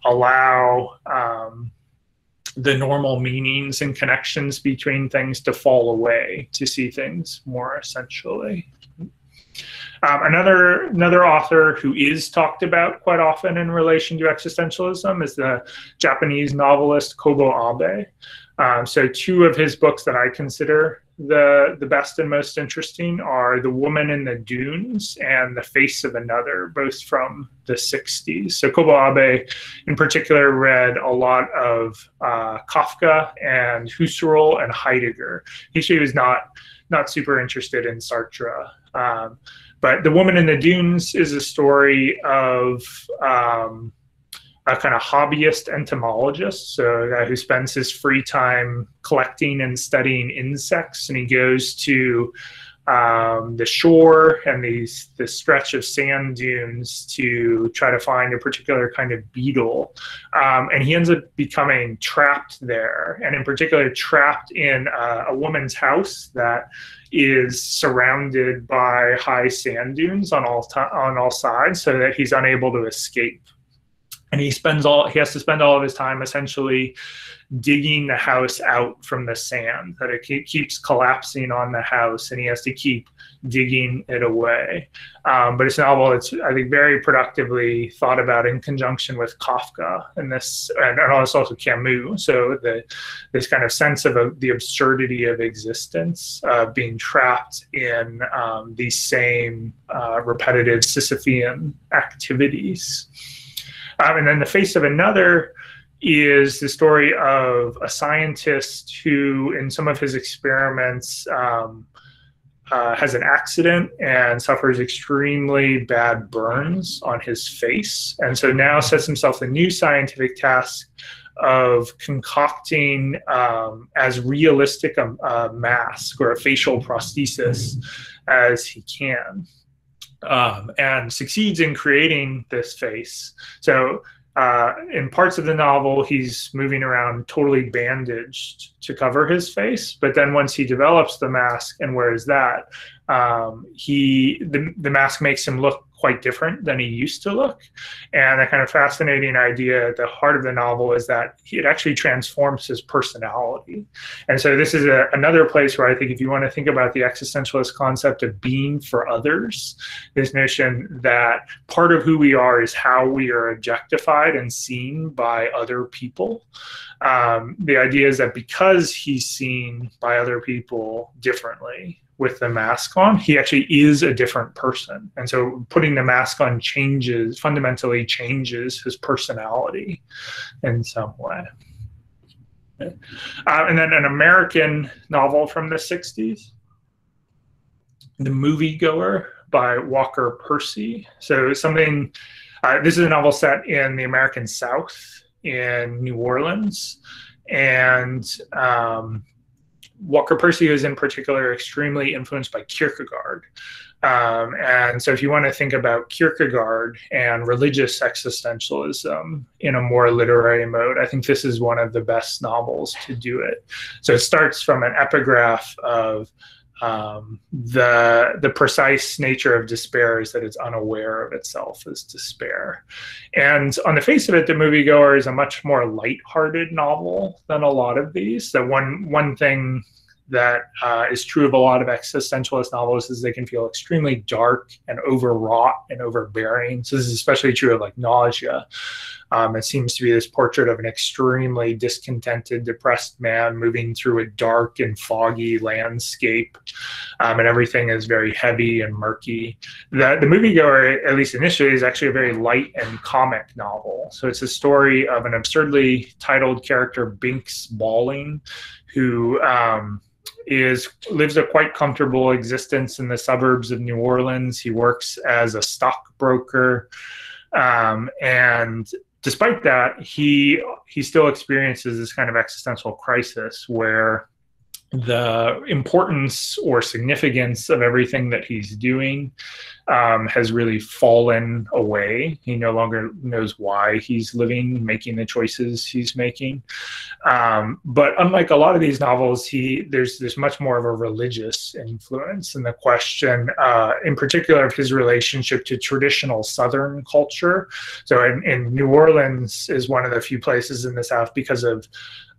allow um, the normal meanings and connections between things to fall away to see things more essentially. Um, another another author who is talked about quite often in relation to existentialism is the Japanese novelist Kobo Abe. Um, so two of his books that I consider the the best and most interesting are The Woman in the Dunes and The Face of Another, both from the 60s. So Kobo Abe in particular read a lot of uh, Kafka and Husserl and Heidegger. He was not not super interested in Sartre. Um, but The Woman in the Dunes is a story of um, a kind of hobbyist entomologist, so a guy who spends his free time collecting and studying insects, and he goes to um, the shore and these the stretch of sand dunes to try to find a particular kind of beetle, um, and he ends up becoming trapped there, and in particular trapped in uh, a woman's house that is surrounded by high sand dunes on all on all sides, so that he's unable to escape and he spends all he has to spend all of his time essentially digging the house out from the sand that it keeps collapsing on the house and he has to keep digging it away. Um, but it's a novel that's i think very productively thought about in conjunction with kafka and this and, and also camus. So the this kind of sense of a, the absurdity of existence uh, being trapped in um, these same uh, repetitive sisyphean activities um, and then the face of another is the story of a scientist who, in some of his experiments, um, uh, has an accident and suffers extremely bad burns on his face. And so now sets himself a new scientific task of concocting um, as realistic a, a, mask or a facial prosthesis as he can um, and succeeds in creating this face. So uh, in parts of the novel, he's moving around totally bandaged to cover his face. But then once he develops the mask and wears that, um, he the, the mask makes him look quite different than he used to look. And a kind of fascinating idea at the heart of the novel is that it actually transforms his personality. And so this is a, another place where I think if you want to think about the existentialist concept of being for others, this notion that part of who we are is how we are objectified and seen by other people. Um, the idea is that because he's seen by other people differently, with the mask on, he actually is a different person. And so putting the mask on changes, fundamentally changes his personality in some way. Uh, and then an American novel from the 60s, The Moviegoer by Walker Percy. So something, uh, this is a novel set in the American South in New Orleans. And um, Walker Percy is in particular extremely influenced by Kierkegaard. Um, and so, if you want to think about Kierkegaard and religious existentialism in a more literary mode, I think this is one of the best novels to do it. So, it starts from an epigraph of um, the the precise nature of despair is that it's unaware of itself as despair. And on the face of it, The Moviegoer is a much more light-hearted novel than a lot of these. That one one thing that uh, is true of a lot of existentialist novels is they can feel extremely dark and overwrought and overbearing. So this is especially true of like nausea. Um, it seems to be this portrait of an extremely discontented, depressed man moving through a dark and foggy landscape, um, and everything is very heavy and murky. The, the moviegoer, at least initially, is actually a very light and comic novel. So it's a story of an absurdly titled character, Binx Bolling, who um, is lives a quite comfortable existence in the suburbs of New Orleans. He works as a stockbroker, um, and despite that, he he still experiences this kind of existential crisis where the importance or significance of everything that he's doing um, has really fallen away. He no longer knows why he's living, making the choices he's making. Um, but unlike a lot of these novels, he there's there's much more of a religious influence in the question, uh, in particular, of his relationship to traditional Southern culture. So, in, in New Orleans is one of the few places in the South because of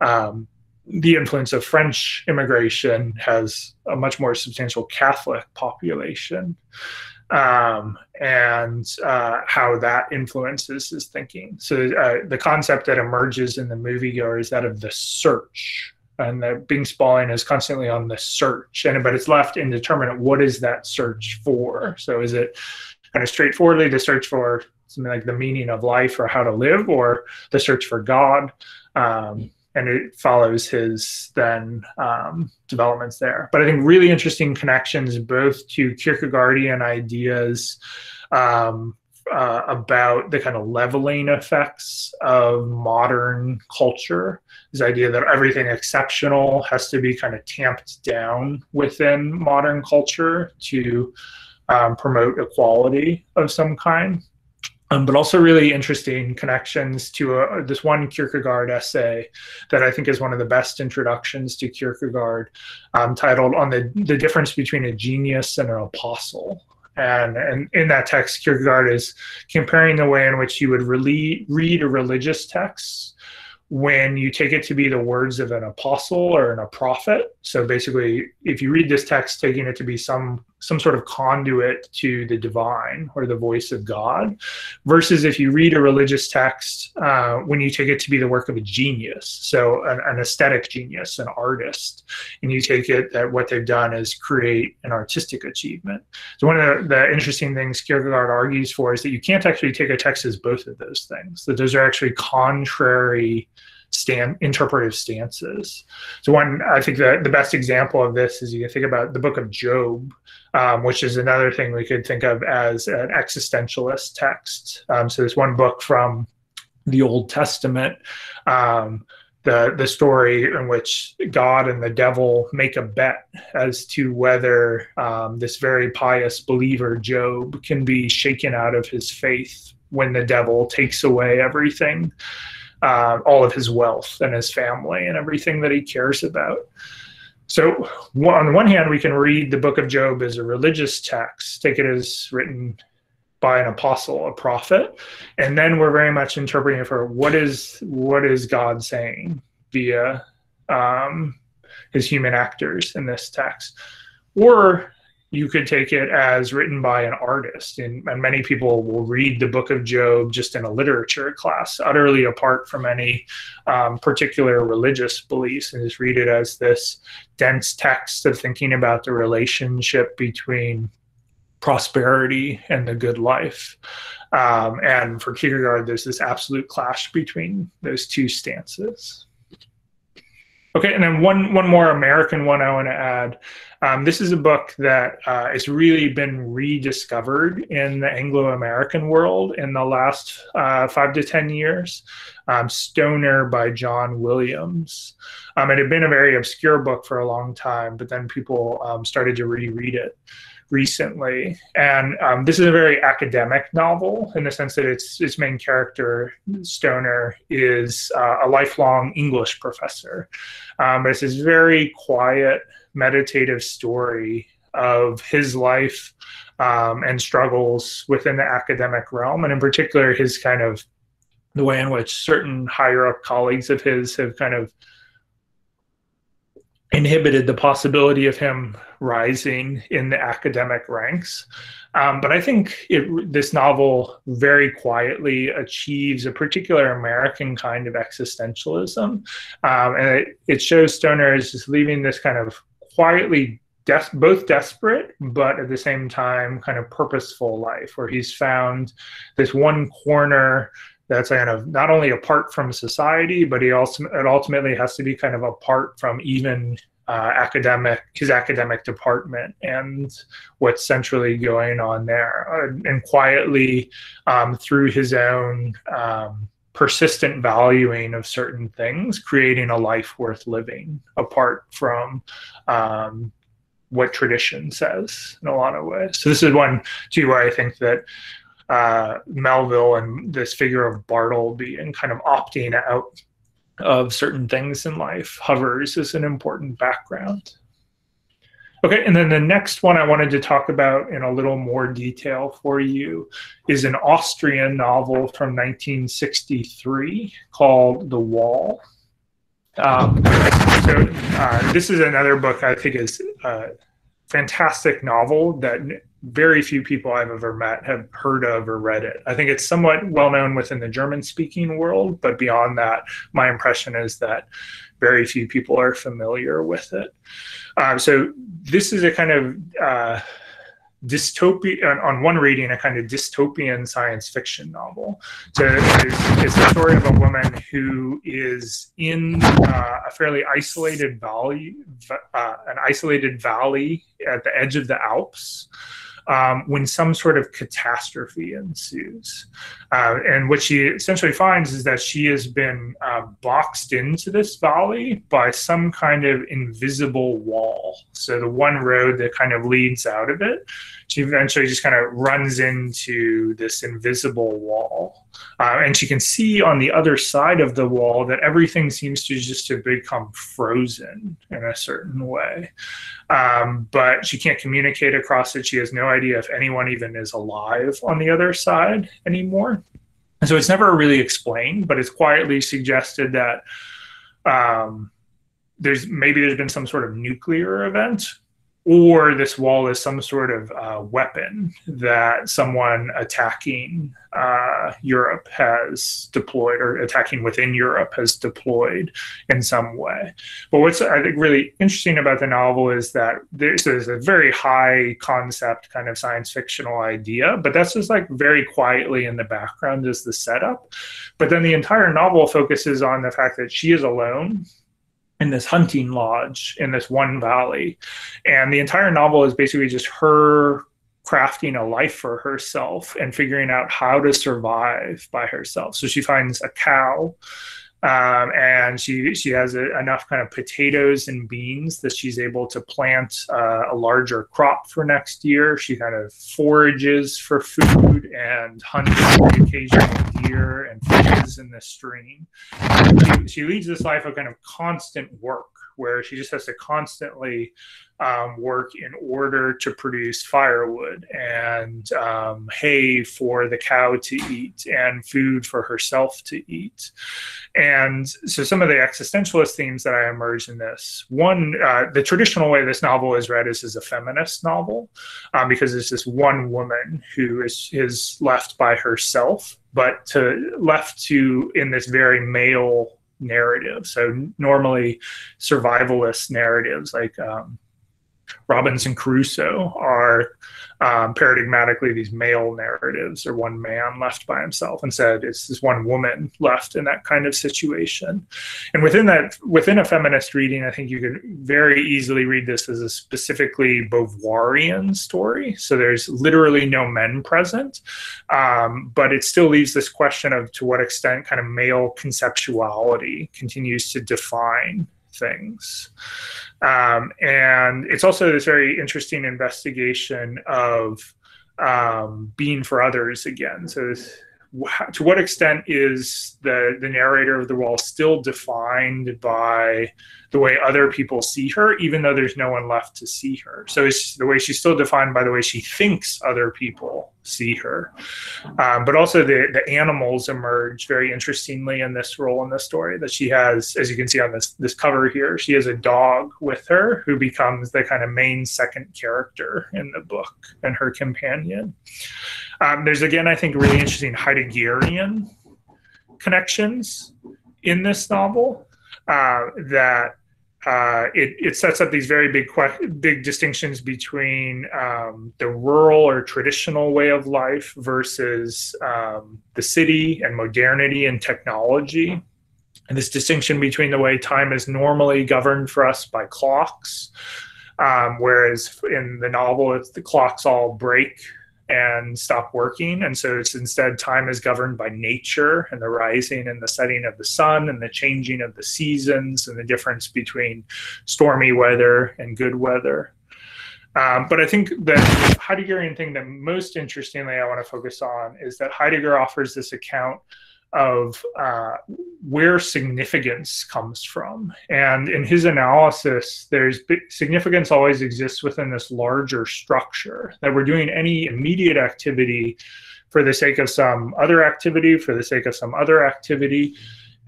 um, the influence of French immigration has a much more substantial Catholic population, um, and uh, how that influences his thinking. So uh, the concept that emerges in the moviegoer is that of the search, and that Binx Bolling is constantly on the search, and but it's left indeterminate. What is that search for? So is it kind of straightforwardly the search for something like the meaning of life or how to live, or the search for God? Um, and it follows his then um, developments there. But I think really interesting connections both to Kierkegaardian ideas um, uh, about the kind of leveling effects of modern culture. This idea that everything exceptional has to be kind of tamped down within modern culture to um, promote equality of some kind um, but also really interesting connections to a, this one Kierkegaard essay that I think is one of the best introductions to Kierkegaard, um, titled "On the the Difference Between a Genius and an Apostle." And, and in that text, Kierkegaard is comparing the way in which you would really read a religious text when you take it to be the words of an apostle or a prophet. So basically, if you read this text, taking it to be some some sort of conduit to the divine or the voice of God, versus if you read a religious text uh, when you take it to be the work of a genius, so an, an, aesthetic genius, an artist, and you take it that what they've done is create an artistic achievement. So one of the, the interesting things Kierkegaard argues for is that you can't actually take a text as both of those things; that those are actually contrary stand interpretive stances. So one, I think the, the best example of this is you can think about the book of Job, um, which is another thing we could think of as an existentialist text. Um, so there's one book from the Old Testament, um, the the story in which God and the devil make a bet as to whether um, this very pious believer Job can be shaken out of his faith when the devil takes away everything, uh, all of his wealth and his family and everything that he cares about. So, on the one hand, we can read the book of Job as a religious text, take it as written by an apostle, a prophet, and then we're very much interpreting it for what is what is God saying via um, his human actors in this text, or you could take it as written by an artist. And, and, many people will read the book of Job just in a literature class, utterly apart from any um, particular religious beliefs, and just read it as this dense text of thinking about the relationship between prosperity and the good life. Um, and for Kierkegaard, there's this absolute clash between those two stances. Okay, and then one one more American one I want to add. Um, this is a book that uh, has really been rediscovered in the Anglo-American world in the last uh, five to ten years. Um, Stoner by John Williams. Um, it had been a very obscure book for a long time, but then people um, started to reread it recently. And um, this is a very academic novel in the sense that its its main character Stoner is uh, a lifelong English professor. Um, it's this very quiet, meditative story of his life um, and struggles within the academic realm, and in particular his kind of the way in which certain higher up colleagues of his have kind of inhibited the possibility of him rising in the academic ranks. Um, but I think it, this novel very quietly achieves a particular American kind of existentialism. Um, and it, it, shows Stoner as just leaving this kind of quietly des- both desperate, but at the same time kind of purposeful life where he's found this one corner that's kind of not only apart from society, but he also it ultimately has to be kind of apart from even uh, academic his academic department and what's centrally going on there uh, and quietly um, through his own um, persistent valuing of certain things creating a life worth living apart from um, what tradition says in a lot of ways so this is one too where i think that uh, melville and this figure of bartleby and kind of opting out of certain things in life hovers as an important background. Okay, and then the next one I wanted to talk about in a little more detail for you is an Austrian novel from 1963 called The Wall. Um, so uh, this is another book I think is a fantastic novel that very few people I've ever met have heard of or read it. I think it's somewhat well known within the German speaking world, but beyond that, my impression is that very few people are familiar with it. Um, so this is a kind of uh, dystopian, on one reading, a kind of dystopian science fiction novel. So it's, it's the story of a woman who is in uh, a fairly isolated valley, uh, an isolated valley at the edge of the Alps um, when some sort of catastrophe ensues. Uh, and what she essentially finds is that she has been uh, boxed into this valley by some kind of invisible wall. So the one road that kind of leads out of it, she eventually just kind of runs into this invisible wall. Uh, and she can see on the other side of the wall that everything seems to just to become frozen in a certain way. Um, but she can't communicate across it. She has no idea if anyone even is alive on the other side anymore. And so it's never really explained, but it's quietly suggested that um, there's maybe there's been some sort of nuclear event or this wall is some sort of uh, weapon that someone attacking uh, Europe has deployed or attacking within Europe has deployed in some way. But what's I think really interesting about the novel is that there's, there's a very high concept kind of science fictional idea, but that's just like very quietly in the background is the setup. But then the entire novel focuses on the fact that she is alone in this hunting lodge in this one valley. And the entire novel is basically just her crafting a life for herself and figuring out how to survive by herself. So she finds a cow Um, and she she has a, enough kind of potatoes and beans that she's able to plant uh, a larger crop for next year. She kind of forages for food and hunts the occasional deer and fishes in the stream. She, she leads this life of kind of constant work where she just has to constantly um, work in order to produce firewood and um, hay for the cow to eat and food for herself to eat. And so, some of the existentialist themes that I emerge in this one, uh, the traditional way this novel is read is as a feminist novel um, because it's this one woman who is, is left by herself, but to left to in this very male narrative. So normally survivalist narratives like um, Robinson Crusoe are um, paradigmatically these male narratives or one man left by himself. Instead, it's this one woman left in that kind of situation. And within that, within a feminist reading, I think you could very easily read this as a specifically Beauvoirian story. So there's literally no men present, um, but it still leaves this question of to what extent kind of male conceptuality continues to define things. Um, and it's also this very interesting investigation of um, being for others again. So, this, to what extent is the the narrator of the Wall still defined by the way other people see her, even though there's no one left to see her. So it's the way she's still defined by the way she thinks other people see her. Um, but also the, the animals emerge very interestingly in this role in this story that she has, as you can see on this, this cover here, she has a dog with her who becomes the kind of main second character in the book and her companion. Um, there's again, I think, really interesting Heideggerian connections in this novel uh, that uh, it, it sets up these very big big distinctions between um, the rural or traditional way of life versus um, the city and modernity and technology. And this distinction between the way time is normally governed for us by clocks, um, whereas in the novel, it's the clocks all break and stop working. And so it's instead time is governed by nature and the rising and the setting of the sun and the changing of the seasons and the difference between stormy weather and good weather. Um, but I think the Heideggerian thing that most interestingly I want to focus on is that Heidegger offers this account of uh, where significance comes from. And in his analysis, there's significance always exists within this larger structure that we're doing any immediate activity for the sake of some other activity, for the sake of some other activity.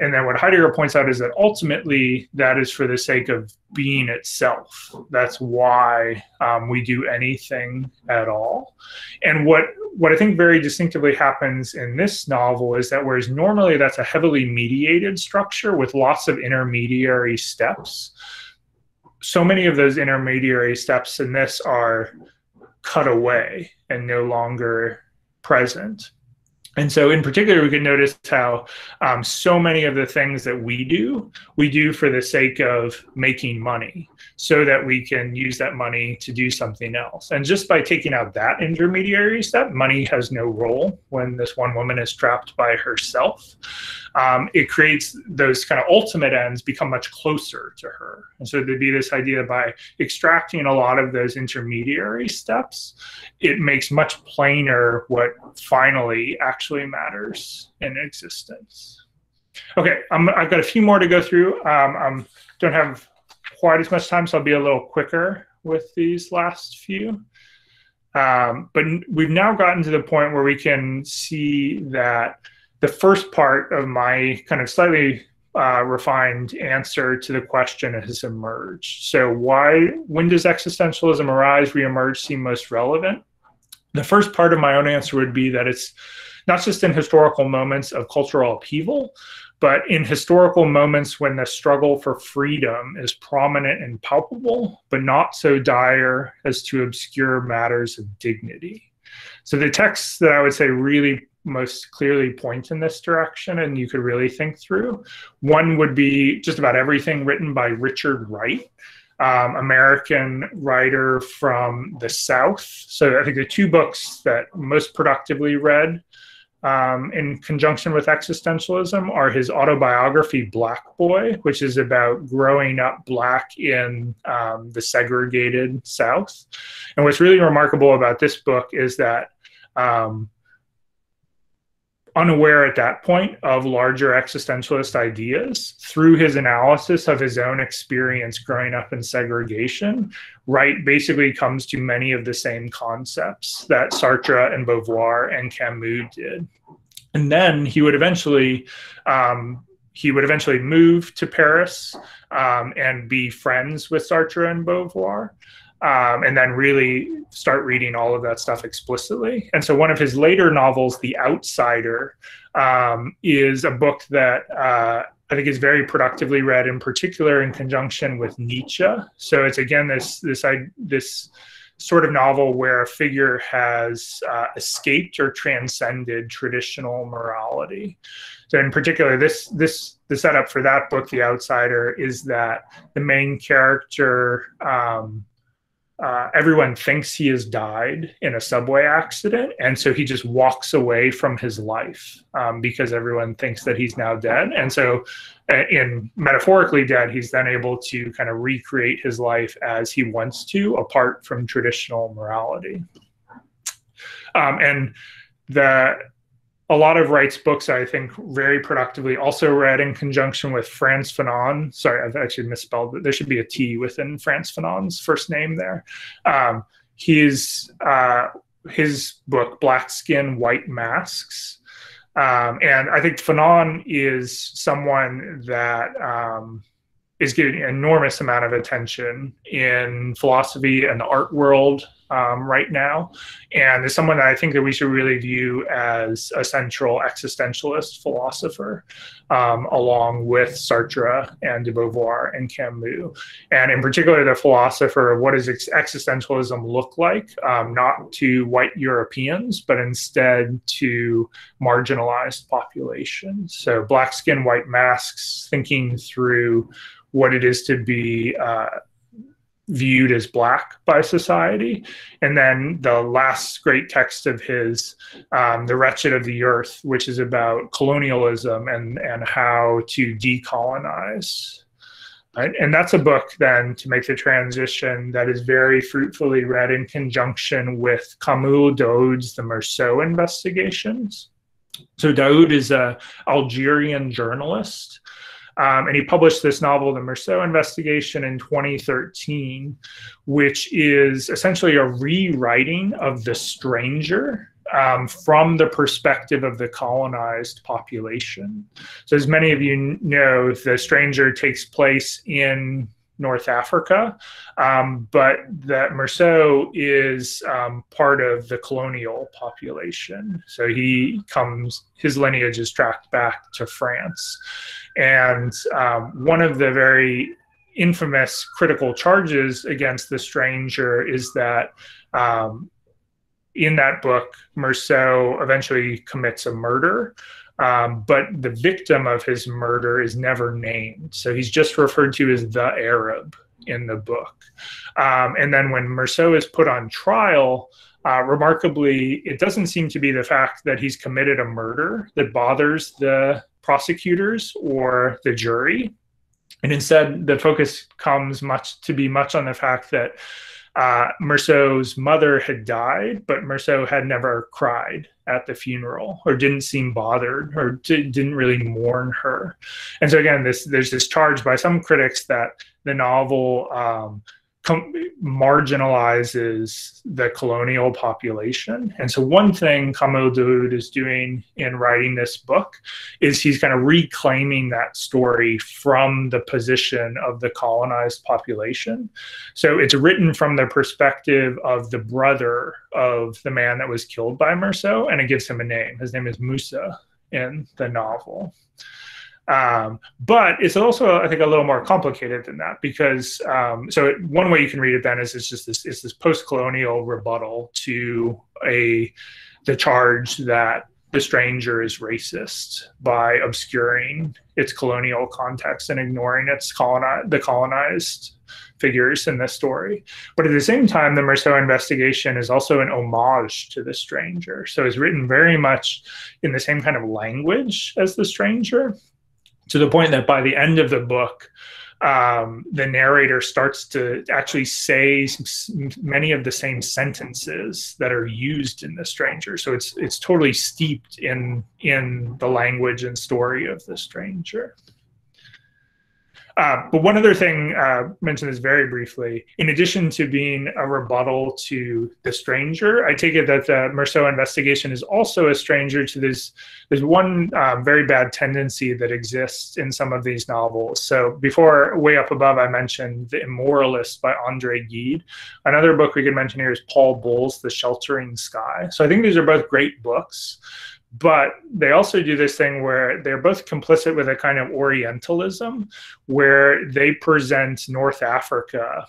And then what Heidegger points out is that ultimately that is for the sake of being itself. That's why um, we do anything at all. And what what I think very distinctively happens in this novel is that whereas normally that's a heavily mediated structure with lots of intermediary steps, so many of those intermediary steps in this are cut away and no longer present. And so, in particular, we can notice how um, so many of the things that we do, we do for the sake of making money so that we can use that money to do something else. And just by taking out that intermediary step, money has no role when this one woman is trapped by herself. Um, it creates those kind of ultimate ends become much closer to her. And so, there'd be this idea by extracting a lot of those intermediary steps, it makes much plainer what finally actually actually matters in existence. Okay, i have got a few more to go through. Um, I don't have quite as much time, so I'll be a little quicker with these last few. Um, but we've now gotten to the point where we can see that the first part of my kind of slightly uh, refined answer to the question has emerged. So, why, when does existentialism arise, reemerge, seem most relevant? The first part of my own answer would be that it's not just in historical moments of cultural upheaval, but in historical moments when the struggle for freedom is prominent and palpable, but not so dire as to obscure matters of dignity. So the texts that I would say really most clearly point in this direction and you could really think through. One would be just about everything written by Richard Wright. Um, American writer from the South. So I think the two books that most productively read um, in conjunction with existentialism are his autobiography Black Boy, which is about growing up black in um, the segregated South. And what's really remarkable about this book is that um, unaware at that point of larger existentialist ideas through his analysis of his own experience growing up in segregation wright basically comes to many of the same concepts that sartre and beauvoir and camus did. And then he would eventually um, he would eventually move to paris um, and be friends with sartre and beauvoir um, and then really start reading all of that stuff explicitly. And so, one of his later novels, The Outsider, um, is a book that uh, I think is very productively read, in particular in conjunction with Nietzsche. So it's again this this this sort of novel where a figure has uh, escaped or transcended traditional morality. So in particular, this this the setup for that book, The Outsider, is that the main character. Um, uh, everyone thinks he has died in a subway accident. And so he just walks away from his life um, because everyone thinks that he's now dead. And so, uh, in metaphorically dead, he's then able to kind of recreate his life as he wants to, apart from traditional morality. Um, and the a lot of Wright's books, I think, very productively also read in conjunction with Frantz Fanon. Sorry, I've actually misspelled it. There should be a T within Frantz Fanon's first name there. Um, his, uh, his book, Black Skin, White Masks. Um, and I think Fanon is someone that um, is getting an enormous amount of attention in philosophy and the art world um, right now, and is someone that I think that we should really view as a central existentialist philosopher, um, along with Sartre and de Beauvoir and Camus, and in particular the philosopher of what does existentialism look like, um, not to white Europeans, but instead to marginalized populations. So black skin, white masks, thinking through what it is to be uh, viewed as black by society. And then the last great text of his, um, The Wretched of the Earth, which is about colonialism and, and how to decolonize. Right? And that's a book then to make the transition that is very fruitfully read in conjunction with Kamel Daoud's The Meursault investigations. So Daoud is a Algerian journalist um, and he published this novel, The Meursault Investigation, in 2013, which is essentially a rewriting of The Stranger um, from the perspective of the colonized population. So, as many of you know, The Stranger takes place in North Africa, um, but that Meursault is um, part of the colonial population. So he comes, his lineage is tracked back to France. And um, one of the very infamous critical charges against the stranger is that um, in that book, Meursault eventually commits a murder. Um, but the victim of his murder is never named. So he's just referred to as the Arab in the book. Um, and then when Meursault is put on trial, uh, remarkably, it doesn't seem to be the fact that he's committed a murder that bothers the prosecutors or the jury. And instead, the focus comes much to be much on the fact that uh, Meursault's mother had died, but Meursault had never cried at the funeral or didn't seem bothered or d- didn't really mourn her. And so again, this there's this charge by some critics that the novel um, com- marginalizes the colonial population. And so, one thing Kamel Daoud is doing in writing this book is he's kind of reclaiming that story from the position of the colonized population. So, it's written from the perspective of the brother of the man that was killed by Meursault, and it gives him a name. His name is Musa in the novel. Um, but it's also, I think, a little more complicated than that because um, so one way you can read it then is it's just this it's this post-colonial rebuttal to a the charge that the stranger is racist by obscuring its colonial context and ignoring its colonized the colonized figures in this story. But at the same time, the Meursault investigation is also an homage to the stranger. So it's written very much in the same kind of language as the stranger, to the point that by the end of the book, um, the narrator starts to actually say many of the same sentences that are used in The Stranger. So it's it's totally steeped in in the language and story of The Stranger. Uh, but one other thing uh, mentioned this very briefly. In addition to being a rebuttal to the stranger, I take it that the Meursault investigation is also a stranger to this. There's one uh, very bad tendency that exists in some of these novels. So before, way up above, I mentioned The Immoralist by Andre Gide. Another book we could mention here is Paul Bowles' The Sheltering Sky. So I think these are both great books but they also do this thing where they're both complicit with a kind of Orientalism, where they present North Africa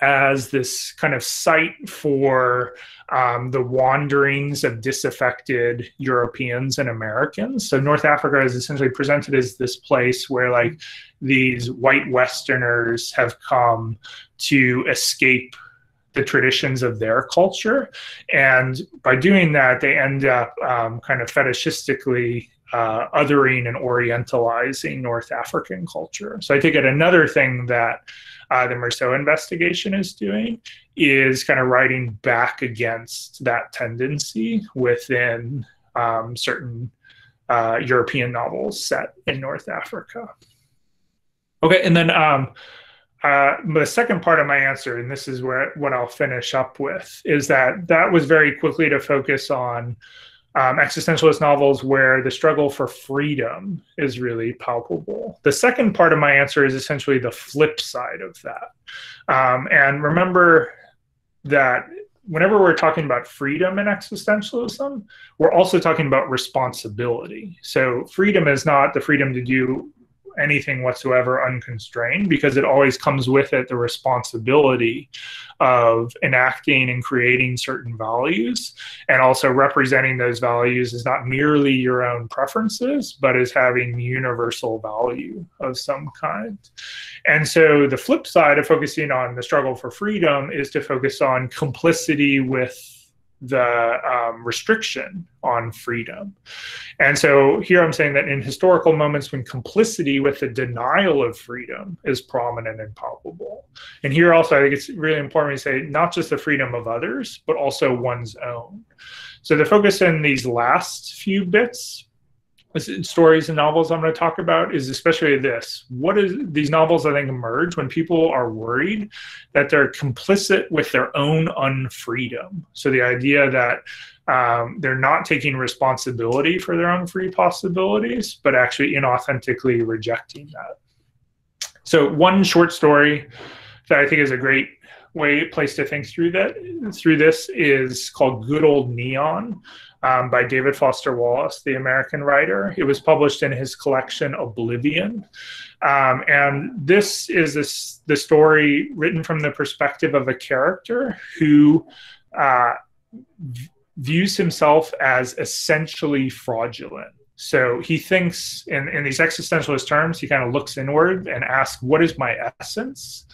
as this kind of site for um, the wanderings of disaffected Europeans and Americans. So North Africa is essentially presented as this place where like these white Westerners have come to escape the traditions of their culture. And by doing that, they end up um, kind of fetishistically uh, othering and orientalizing North African culture. So I think it another thing that uh, the Meursault investigation is doing is kind of writing back against that tendency within um, certain uh, European novels set in North Africa. Okay, and then um, uh, the second part of my answer, and this is where what I'll finish up with, is that that was very quickly to focus on um, existentialist novels where the struggle for freedom is really palpable. The second part of my answer is essentially the flip side of that. Um, and remember that whenever we're talking about freedom and existentialism, we're also talking about responsibility. So freedom is not the freedom to do anything whatsoever unconstrained because it always comes with it the responsibility of enacting and creating certain values. And also representing those values is not merely your own preferences but is having universal value of some kind. And so the flip side of focusing on the struggle for freedom is to focus on complicity with the um, restriction on freedom. And so here I'm saying that in historical moments when complicity with the denial of freedom is prominent and palpable. And here also, I think it's really important to say not just the freedom of others, but also one's own. So the focus in these last few bits stories and novels I'm going to talk about is especially this. What is these novels I think emerge when people are worried that they're complicit with their own unfreedom. So the idea that um, they're not taking responsibility for their own free possibilities, but actually inauthentically rejecting that. So one short story that I think is a great way place to think through that through this is called Good Old Neon um, by David Foster Wallace, the American writer. It was published in his collection Oblivion. Um, and this is this, the story written from the perspective of a character who uh, views himself as essentially fraudulent. So he thinks, in, in these existentialist terms, he kind of looks inward and asks, What is my essence?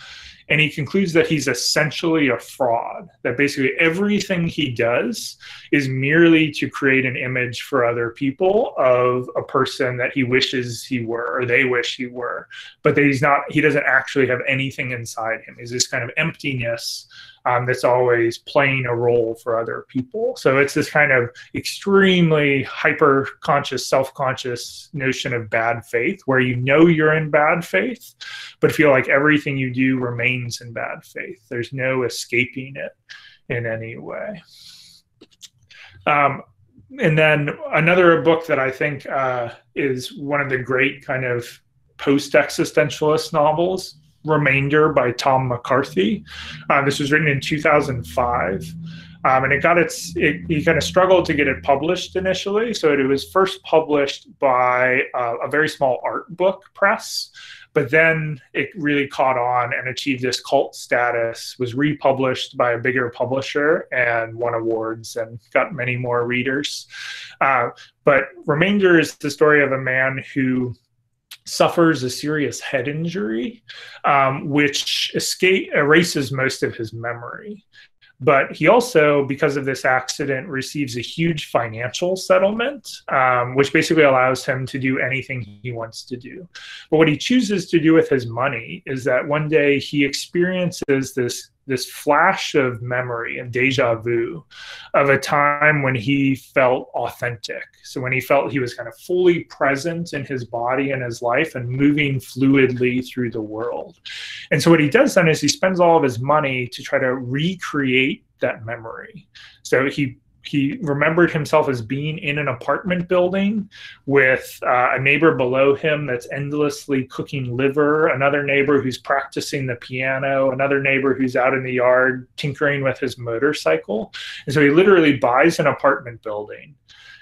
And he concludes that he's essentially a fraud that basically everything he does is merely to create an image for other people of a person that he wishes he were or they wish he were. But that he's not he doesn't actually have anything inside him. He's this kind of emptiness um, that's always playing a role for other people. So it's this kind of extremely hyper conscious, self conscious notion of bad faith where you know you're in bad faith, but feel like everything you do remains in bad faith. There's no escaping it in any way. Um, and then another book that I think uh, is one of the great kind of post existentialist novels Remainder by Tom McCarthy. Uh, this was written in 2005. Um, and it got its, it, he kind of struggled to get it published initially. So it was first published by uh, a very small art book press, but then it really caught on and achieved this cult status, was republished by a bigger publisher and won awards and got many more readers. Uh, but Remainder is the story of a man who suffers a serious head injury, um, which escape, erases most of his memory. But he also, because of this accident, receives a huge financial settlement, um, which basically allows him to do anything he wants to do. But what he chooses to do with his money is that one day he experiences this this flash of memory and deja vu of a time when he felt authentic. So when he felt he was kind of fully present in his body and his life and moving fluidly through the world. And so what he does then is he spends all of his money to try to recreate that memory. So he he remembered himself as being in an apartment building with uh, a neighbor below him that's endlessly cooking liver, another neighbor who's practicing the piano, another neighbor who's out in the yard tinkering with his motorcycle. And so he literally buys an apartment building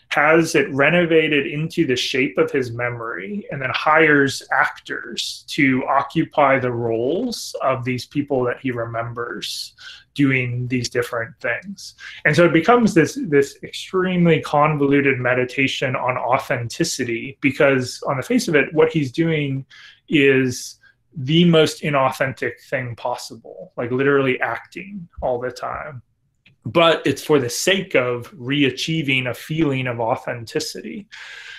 has it renovated into the shape of his memory and then hires actors to occupy the roles of these people that he remembers doing these different things. And so it becomes this this extremely convoluted meditation on authenticity because on the face of it what he's doing is the most inauthentic thing possible, like literally acting all the time. But it's for the sake of re-achieving a feeling of authenticity.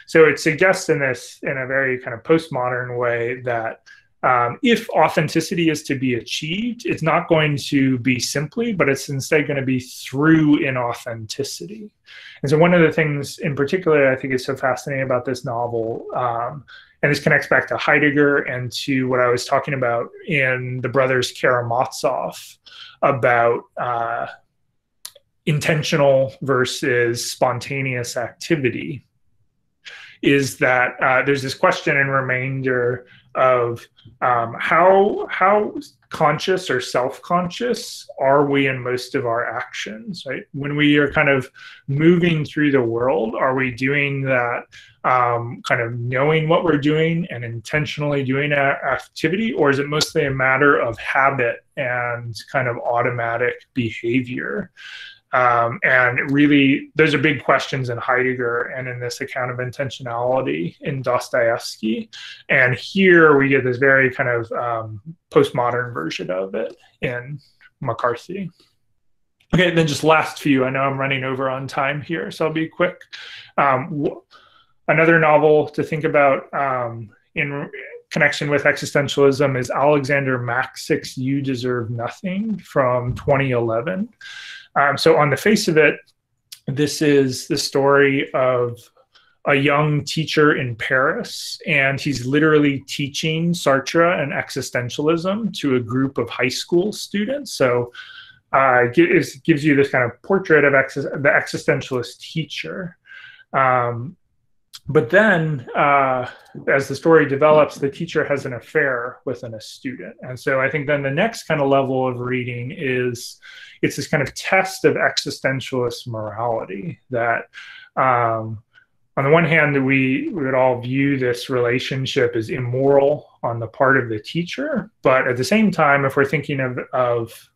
So it suggests in this, in a very kind of postmodern way, that um, if authenticity is to be achieved, it's not going to be simply, but it's instead going to be through inauthenticity. And so, one of the things in particular I think is so fascinating about this novel, um, and this connects back to Heidegger and to what I was talking about in the brothers Karamazov about uh, intentional versus spontaneous activity, is that uh, there's this question and remainder of um, how how conscious or self-conscious are we in most of our actions right? When we are kind of moving through the world are we doing that um, kind of knowing what we're doing and intentionally doing that activity or is it mostly a matter of habit and kind of automatic behavior um, and really, those are big questions in Heidegger and in this account of intentionality in Dostoevsky. And here we get this very kind of um, postmodern version of it in McCarthy. Okay, then just last few. I know I'm running over on time here, so I'll be quick. Um, another novel to think about um, in connection with existentialism is Alexander Maksik's You Deserve Nothing from 2011. Um, so, on the face of it, this is the story of a young teacher in Paris, and he's literally teaching Sartre and existentialism to a group of high school students. So, uh, it gives you this kind of portrait of ex- the existentialist teacher. Um, but then, uh, as the story develops, the teacher has an affair with an, a student. And so I think then the next kind of level of reading is it's this kind of test of existentialist morality that um, on the one hand we, we would all view this relationship as immoral on the part of the teacher but at the same time if we're thinking of, of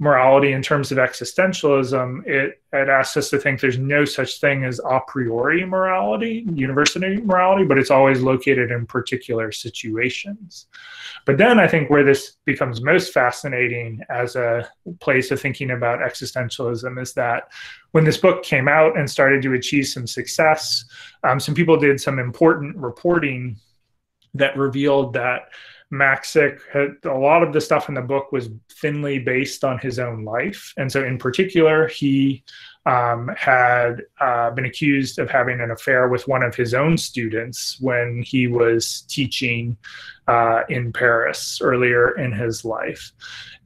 morality in terms of existentialism, it, it asks us to think there's no such thing as a priori morality, university morality, but it's always located in particular situations. But then I think where this becomes most fascinating as a place of thinking about existentialism is that when this book came out and started to achieve some success, um, some people did some important reporting that revealed that Maksik had a lot of the stuff in the book was thinly based on his own life. And so, in particular, he um, had uh, been accused of having an affair with one of his own students when he was teaching uh, in Paris earlier in his life.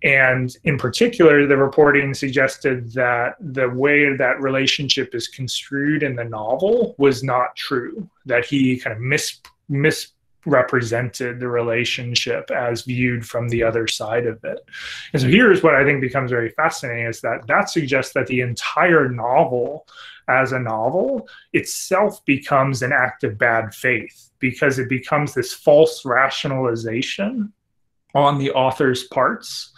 And in particular, the reporting suggested that the way that relationship is construed in the novel was not true, that he kind of mis, mis represented the relationship as viewed from the other side of it. And so here's what I think becomes very fascinating is that that suggests that the entire novel as a novel itself becomes an act of bad faith because it becomes this false rationalization on the author's parts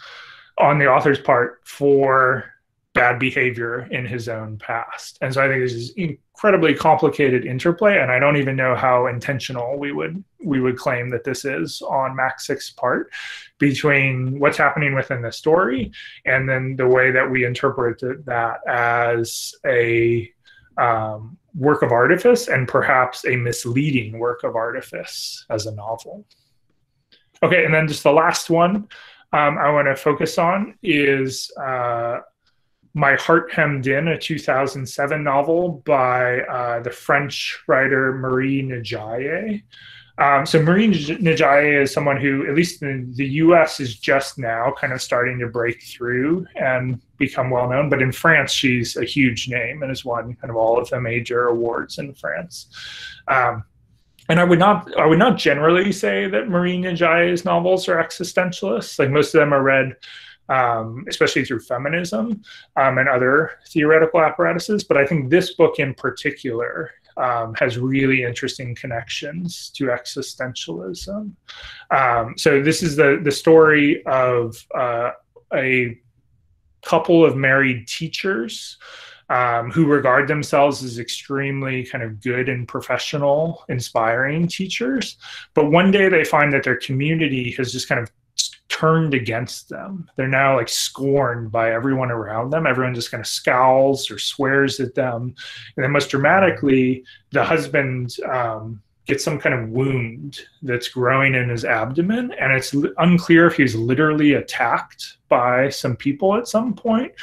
on the author's part for bad behavior in his own past. And so I think this is incredibly complicated interplay, and I don't even know how intentional we would we would claim that this is on Maksik's part between what's happening within the story and then the way that we interpret that as a um, work of artifice and perhaps a misleading work of artifice as a novel. Okay, and then just the last one um, I want to focus on is uh, My Heart Hemmed In, a 2007 novel by uh, the French writer Marie NDiaye. Um, so Marie NDiaye is someone who, at least in the U.S., is just now kind of starting to break through and become well known. But in France, she's a huge name and has won kind of all of the major awards in France. Um, and I would not I would not generally say that Marie NDiaye's novels are existentialists. Like most of them are read, um, especially through feminism um, and other theoretical apparatuses. But I think this book in particular um, has really interesting connections to existentialism. Um, so this is the the story of uh, a couple of married teachers um, who regard themselves as extremely kind of good and professional, inspiring teachers. But one day they find that their community has just kind of turned against them. They're now like scorned by everyone around them. Everyone just kind of scowls or swears at them. And then, most dramatically, the husband um, gets some kind of wound that's growing in his abdomen. And it's unclear if he was literally attacked by some people at some point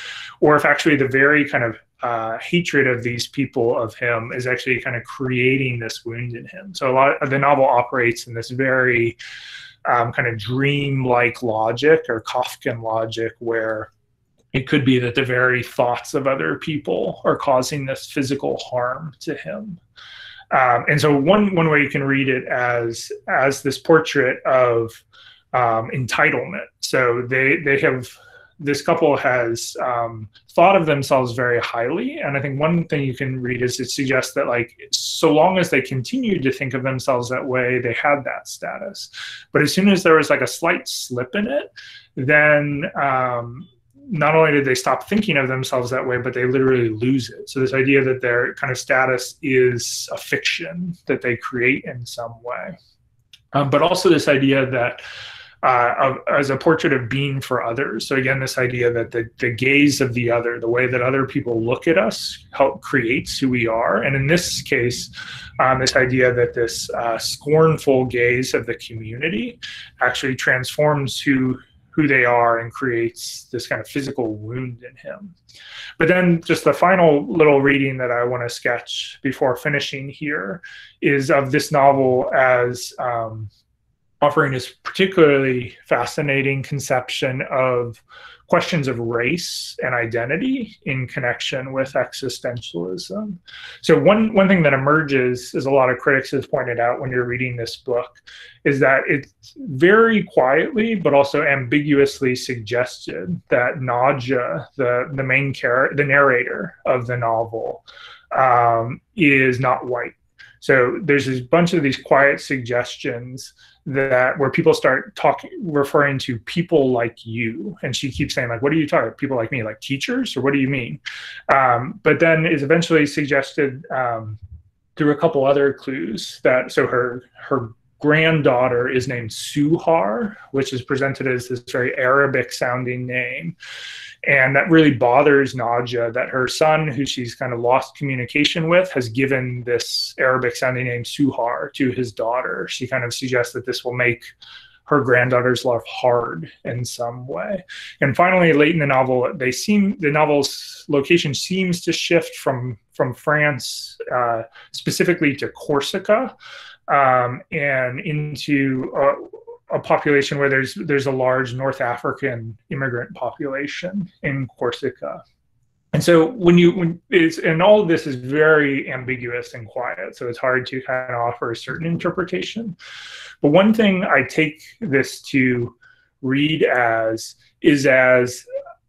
or if actually the very kind of uh, hatred of these people of him is actually kind of creating this wound in him. So a lot of the novel operates in this very um, kind of dream-like logic or Kafkan logic where it could be that the very thoughts of other people are causing this physical harm to him. Um, and so one one way you can read it as as this portrait of um, entitlement. So they they have this couple has um, thought of themselves very highly. And i think one thing you can read is it suggests that like so long as they continued to think of themselves that way they had that status. But as soon as there was like a slight slip in it then um, not only did they stop thinking of themselves that way but they literally lose it. So this idea that their kind of status is a fiction that they create in some way. Um, but also this idea that uh, of, as a portrait of being for others. So again, this idea that the, the gaze of the other, the way that other people look at us, help creates who we are. And in this case, um, this idea that this uh, scornful gaze of the community actually transforms who who they are and creates this kind of physical wound in him. But then just the final little reading that I want to sketch before finishing here is of this novel as um, offering this particularly fascinating conception of questions of race and identity in connection with existentialism. So one one thing that emerges, as a lot of critics have pointed out when you're reading this book, is that it's very quietly but also ambiguously suggested that Nadia, the the main character, the narrator of the novel, um, is not white. So there's a bunch of these quiet suggestions that where people start talking referring to people like you and she keeps saying like what are you talking people like me like teachers or what do you mean um, but then is eventually suggested um, through a couple other clues that so her her granddaughter is named Suhar, which is presented as this very Arabic sounding name. And that really bothers Nadia that her son, who she's kind of lost communication with, has given this Arabic sounding name Suhar to his daughter. She kind of suggests that this will make her granddaughter's life hard in some way. And finally, late in the novel, they seem the novel's location seems to shift from from France uh, specifically to Corsica um, and into a, a, population where there's there's a large North African immigrant population in Corsica. And so when you when it's and all of this is very ambiguous and quiet, so it's hard to kind of offer a certain interpretation. But one thing I take this to read as is as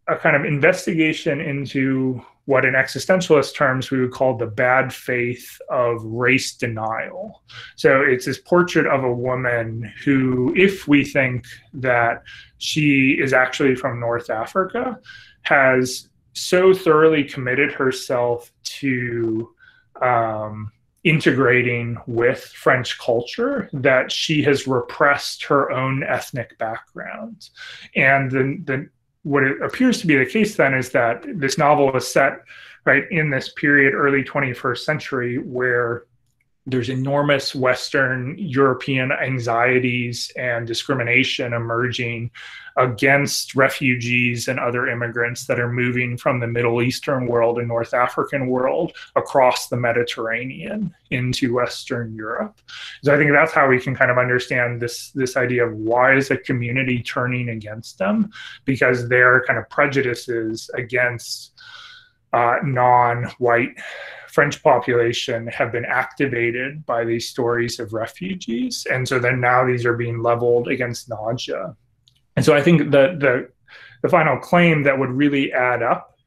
a kind of investigation into what in existentialist terms we would call the bad faith of race denial. So it's this portrait of a woman who, if we think that she is actually from North Africa, has so thoroughly committed herself to um, integrating with French culture that she has repressed her own ethnic background. And the, the, what it appears to be the case then is that this novel is set right in this period, early 21st century, where there's enormous Western European anxieties and discrimination emerging against refugees and other immigrants that are moving from the Middle Eastern world and North African world across the Mediterranean into Western Europe. So I think that's how we can kind of understand this this idea of why is a community turning against them because their kind of prejudices against uh, non-white French population have been activated by these stories of refugees. And so then now these are being leveled against Nadia. And so I think the, the, the final claim that would really add up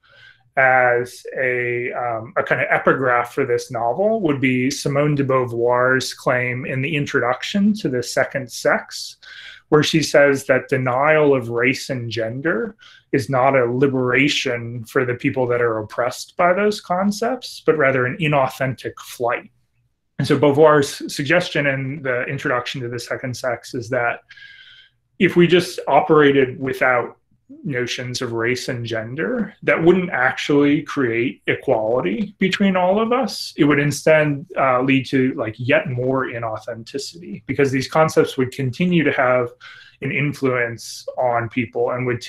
as a, um, a kind of epigraph for this novel would be Simone de Beauvoir's claim in the introduction to The Second Sex, where she says that denial of race and gender is not a liberation for the people that are oppressed by those concepts, but rather an inauthentic flight. And so Beauvoir's suggestion in the introduction to the second sex is that if we just operated without notions of race and gender that wouldn't actually create equality between all of us. It would instead uh, lead to like yet more inauthenticity because these concepts would continue to have an influence on people and would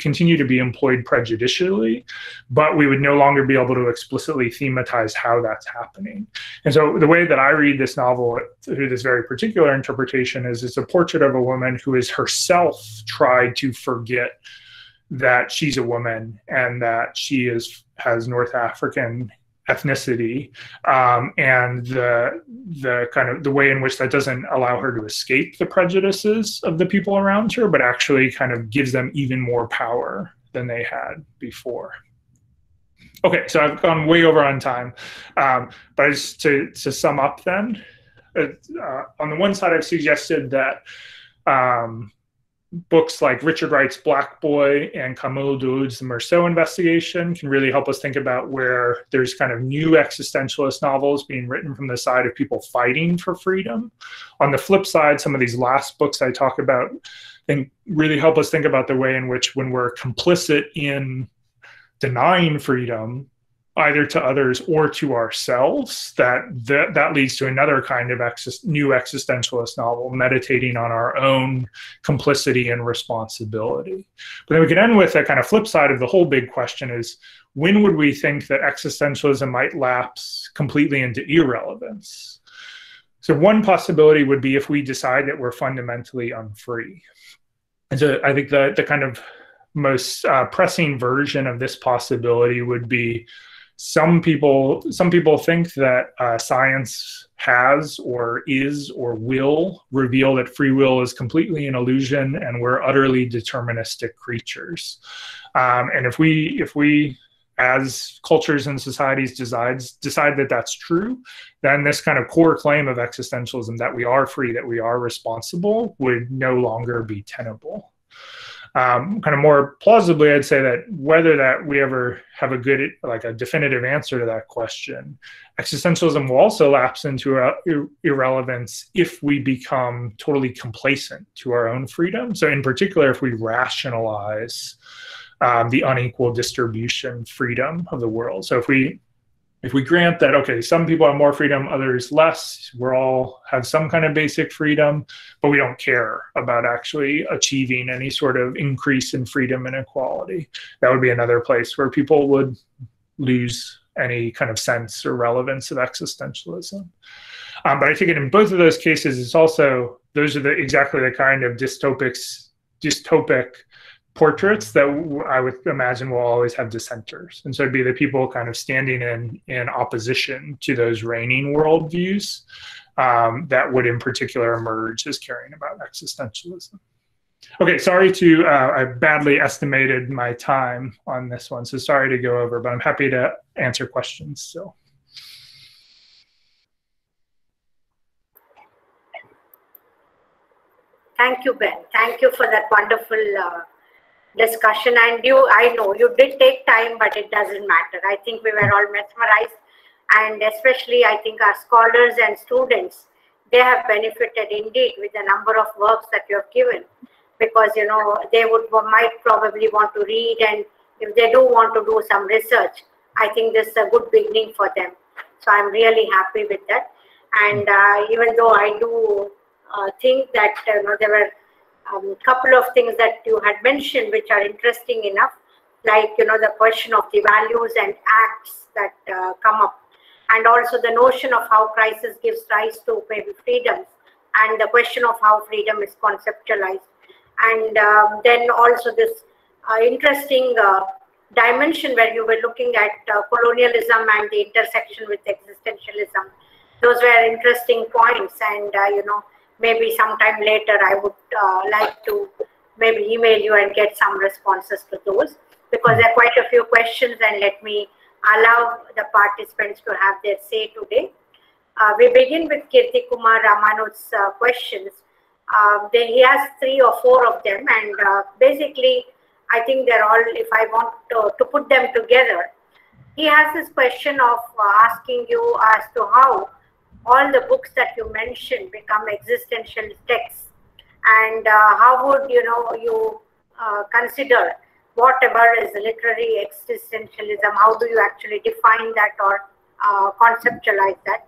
continue to be employed prejudicially, but we would no longer be able to explicitly thematize how that's happening. And so the way that I read this novel through this very particular interpretation is it's a portrait of a woman who is herself tried to forget that she's a woman and that she is has North African ethnicity um, and the the kind of the way in which that doesn't allow her to escape the prejudices of the people around her but actually kind of gives them even more power than they had before. Okay so i've gone way over on time um, but just to, to sum up then uh, on the one side i've suggested that um, books like Richard Wright's Black Boy and Kamel Daoud's The Meursault Investigation can really help us think about where there's kind of new existentialist novels being written from the side of people fighting for freedom. On the flip side, some of these last books I talk about and really help us think about the way in which when we're complicit in denying freedom, either to others or to ourselves that that, that leads to another kind of new existentialist novel meditating on our own complicity and responsibility. But then we can end with a kind of flip side of the whole big question is when would we think that existentialism might lapse completely into irrelevance? So one possibility would be if we decide that we're fundamentally unfree. And so i think the, the kind of most uh, pressing version of this possibility would be some people some people think that uh, science has or is or will reveal that free will is completely an illusion and we're utterly deterministic creatures. Um, and if we if we as cultures and societies decides decide that that's true then this kind of core claim of existentialism that we are free that we are responsible would no longer be tenable um, kind of more plausibly, I'd say that whether that we ever have a good, like a definitive answer to that question, existentialism will also lapse into ir- irrelevance if we become totally complacent to our own freedom. So, in particular, if we rationalize um, the unequal distribution freedom of the world. So, if we if we grant that okay some people have more freedom others less we're all have some kind of basic freedom but we don't care about actually achieving any sort of increase in freedom and equality. That would be another place where people would lose any kind of sense or relevance of existentialism. Um, but i think in both of those cases it's also those are the exactly the kind of dystopics dystopic portraits that I would imagine will always have dissenters. And so it'd be the people kind of standing in, in opposition to those reigning worldviews um, that would in particular emerge as caring about existentialism. Okay, sorry to, uh, I badly estimated my time on this one, so sorry to go over, but I'm happy to answer questions still. Thank you, Ben. Thank you for that wonderful uh, discussion. And you, I know you did take time, but it doesn't matter. I think we were all mesmerized. And especially, I think our scholars and students, they have benefited indeed with the number of works that you have given because, you know, they would might probably want to read. And if they do want to do some research, I think this is a good beginning for them. So I'm really happy with that. And uh, even though I do uh, think that you know, there were a um, couple of things that you had mentioned which are interesting enough, like you know the question of the values and acts that uh, come up, and also the notion of how crisis gives rise to maybe and the question of how freedom is conceptualized, and um, then also this uh, interesting uh, dimension where you were looking at uh, colonialism and the intersection with existentialism. Those were interesting points, and uh, you know, maybe sometime later I would uh, like to maybe email you and get some responses to those because there are quite a few questions, and let me allow the participants to have their say today. Uh, we begin with Kirti Kumar Ramanuj's uh, questions. Um, they, he has three or four of them, and uh, basically I think they're all, if I want to, to put them together, he has this question of uh, asking you as to how all the books that you mentioned become existential texts. And uh, how would you know you uh, consider whatever is literary existentialism? How do you actually define that or uh, conceptualize that?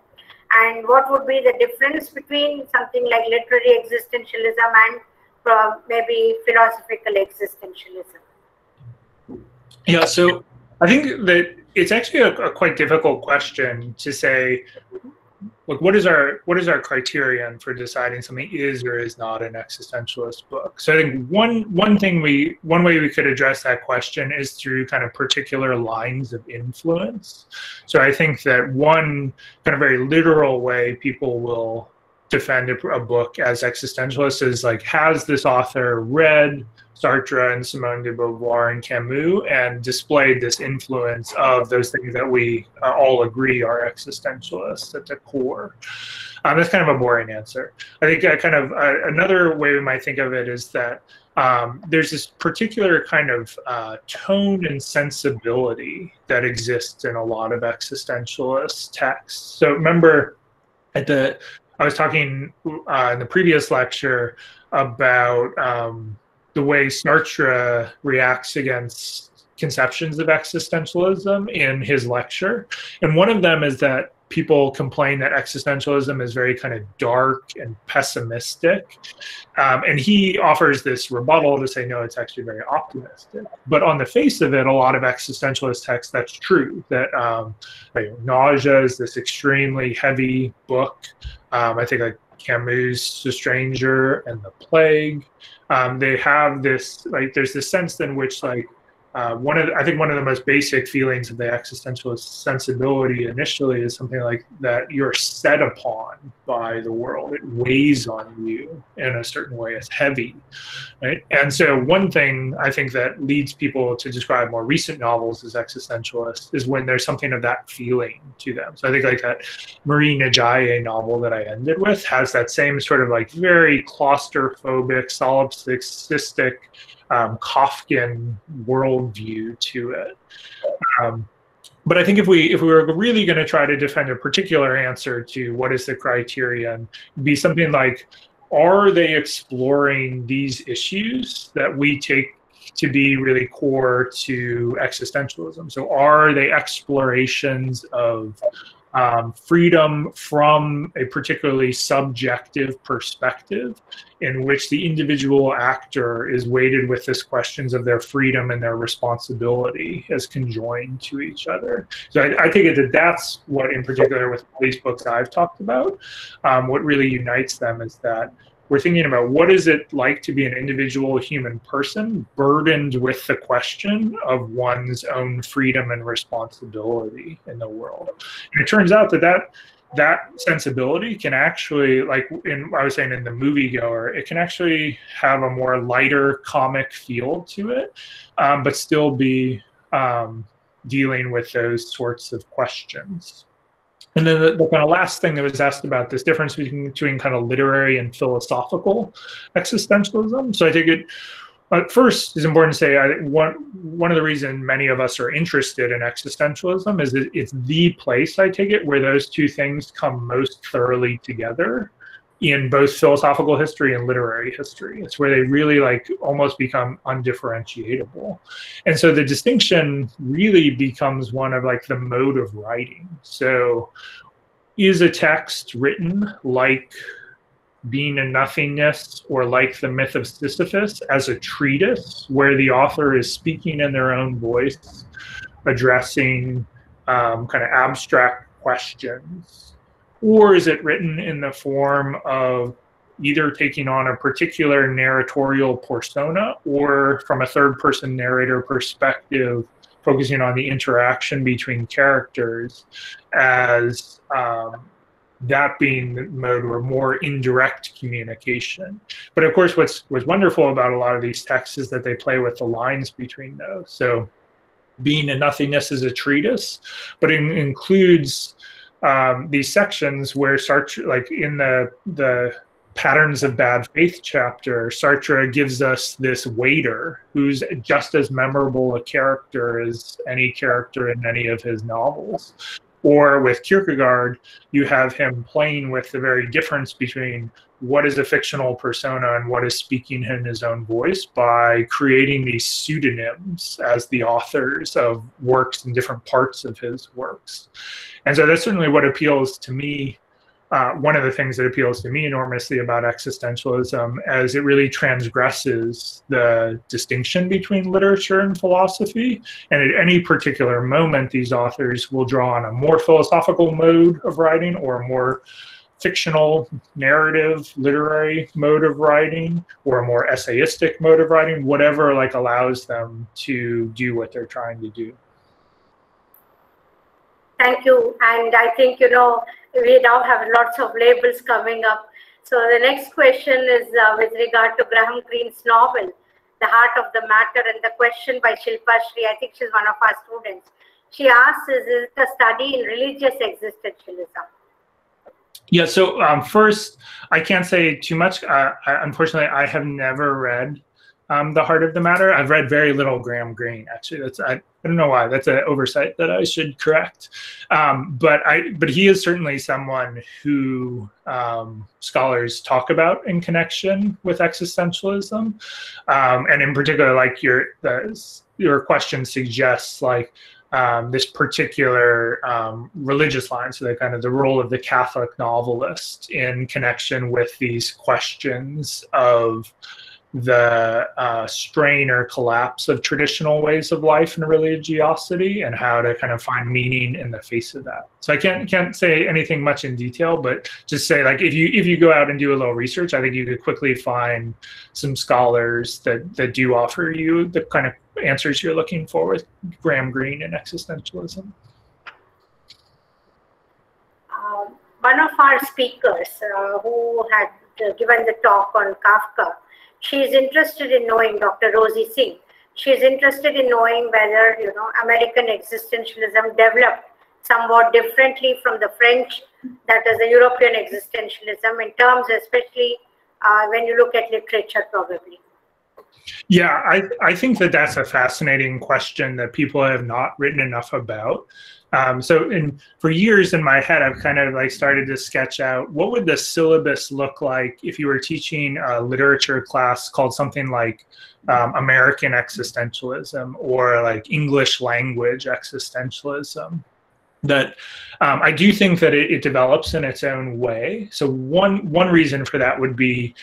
And what would be the difference between something like literary existentialism and from maybe philosophical existentialism? Yeah, so I think that it's actually a, a quite difficult question to say like what is our what is our criterion for deciding something is or is not an existentialist book? So i think one one thing we one way we could address that question is through kind of particular lines of influence. So i think that one kind of very literal way people will defend a, a book as existentialist is like has this author read Sartre and Simone de Beauvoir and Camus and displayed this influence of those things that we uh, all agree are existentialists at the core. Um, that's kind of a boring answer. I think uh, kind of uh, another way we might think of it is that um, there's this particular kind of uh, tone and sensibility that exists in a lot of existentialist texts. So remember at the I was talking uh, in the previous lecture about um, the way Sartre reacts against conceptions of existentialism in his lecture. And one of them is that people complain that existentialism is very kind of dark and pessimistic. Um, and he offers this rebuttal to say, no, it's actually very optimistic. But on the face of it, a lot of existentialist texts, that's true. That um, like, Nausea is this extremely heavy book. Um, I think like Camus' The Stranger and The Plague. Um, they have this like there's this sense in which like uh, one of the, I think one of the most basic feelings of the existentialist sensibility initially is something like that you're set upon by the world. It weighs on you in a certain way. It's heavy, right? And so one thing I think that leads people to describe more recent novels as existentialist is when there's something of that feeling to them. So I think like that Marie NDiaye novel that I ended with has that same sort of like very claustrophobic, solipsistic um, Kafkian worldview to it. Um, but I think if we if we were really going to try to defend a particular answer to what is the criterion, be something like, are they exploring these issues that we take to be really core to existentialism? So are they explorations of um, freedom from a particularly subjective perspective in which the individual actor is weighted with this questions of their freedom and their responsibility as conjoined to each other. So I, I it that that's what, in particular, with these books I've talked about, um, what really unites them is that we're thinking about what is it like to be an individual human person burdened with the question of one's own freedom and responsibility in the world. And it turns out that that that sensibility can actually like in I was saying in the moviegoer, it can actually have a more lighter comic feel to it, um, but still be um, dealing with those sorts of questions. And then the, the, kind of last thing that was asked about this difference between, between kind of literary and philosophical existentialism. So I think it, but first, is important to say I, one one of the reasons many of us are interested in existentialism is that it's the place I take it where those two things come most thoroughly together in both philosophical history and literary history. It's where they really like almost become undifferentiable. And so the distinction really becomes one of like the mode of writing. So is a text written like Being and Nothingness or like the myth of Sisyphus as a treatise where the author is speaking in their own voice, addressing um, kind of abstract questions? Or is it written in the form of either taking on a particular narratorial persona or from a third person narrator perspective, focusing on the interaction between characters as um, that being the mode or more indirect communication. But of course, what's what's wonderful about a lot of these texts is that they play with the lines between those. So, Being and Nothingness is a treatise, but it includes um, these sections where Sartre, like in the the patterns of bad faith chapter, Sartre gives us this waiter who's just as memorable a character as any character in any of his novels. Or with Kierkegaard, you have him playing with the very difference between what is a fictional persona and what is speaking in his own voice by creating these pseudonyms as the authors of works in different parts of his works. And so that's certainly what appeals to me uh, one of the things that appeals to me enormously about existentialism as it really transgresses the distinction between literature and philosophy. And at any particular moment, these authors will draw on a more philosophical mode of writing or a more fictional narrative literary mode of writing or a more essayistic mode of writing whatever like allows them to do what they're trying to do thank you and i think you know we now have lots of labels coming up. So the next question is uh, with regard to Graham Greene's novel, The Heart of the Matter, and the question by Shilpa Shri, I think she's one of our students. She asks, is it a study in religious existentialism? Yeah, so um, first, I can't say too much. Uh, I, unfortunately, I have never read um, the heart of the matter. I've read very little Graham Greene. Actually, that's I, I don't know why. That's an oversight that I should correct. Um, but I but he is certainly someone who um, scholars talk about in connection with existentialism, um, and in particular, like your your question suggests, like. Um, this particular um, religious line, so the kind of the role of the Catholic novelist in connection with these questions of the uh, strain or collapse of traditional ways of life and religiosity and how to kind of find meaning in the face of that. So i can't can't say anything much in detail but just say like if you if you go out and do a little research i think you could quickly find some scholars that that do offer you the kind of answers you're looking for with graham greene and existentialism um, one of our speakers uh, who had uh, given the talk on kafka she is interested in knowing Dr. Rosie Singh. She is interested in knowing whether you know American existentialism developed somewhat differently from the French, that is the European existentialism, in terms especially uh, when you look at literature, probably. Yeah, I, I think that that's a fascinating question that people have not written enough about. Um, so in for years in my head, I've kind of like started to sketch out what would the syllabus look like if you were teaching a literature class called something like um, American existentialism or like English language existentialism. That um, I do think that it, it develops in its own way. So one one reason for that would be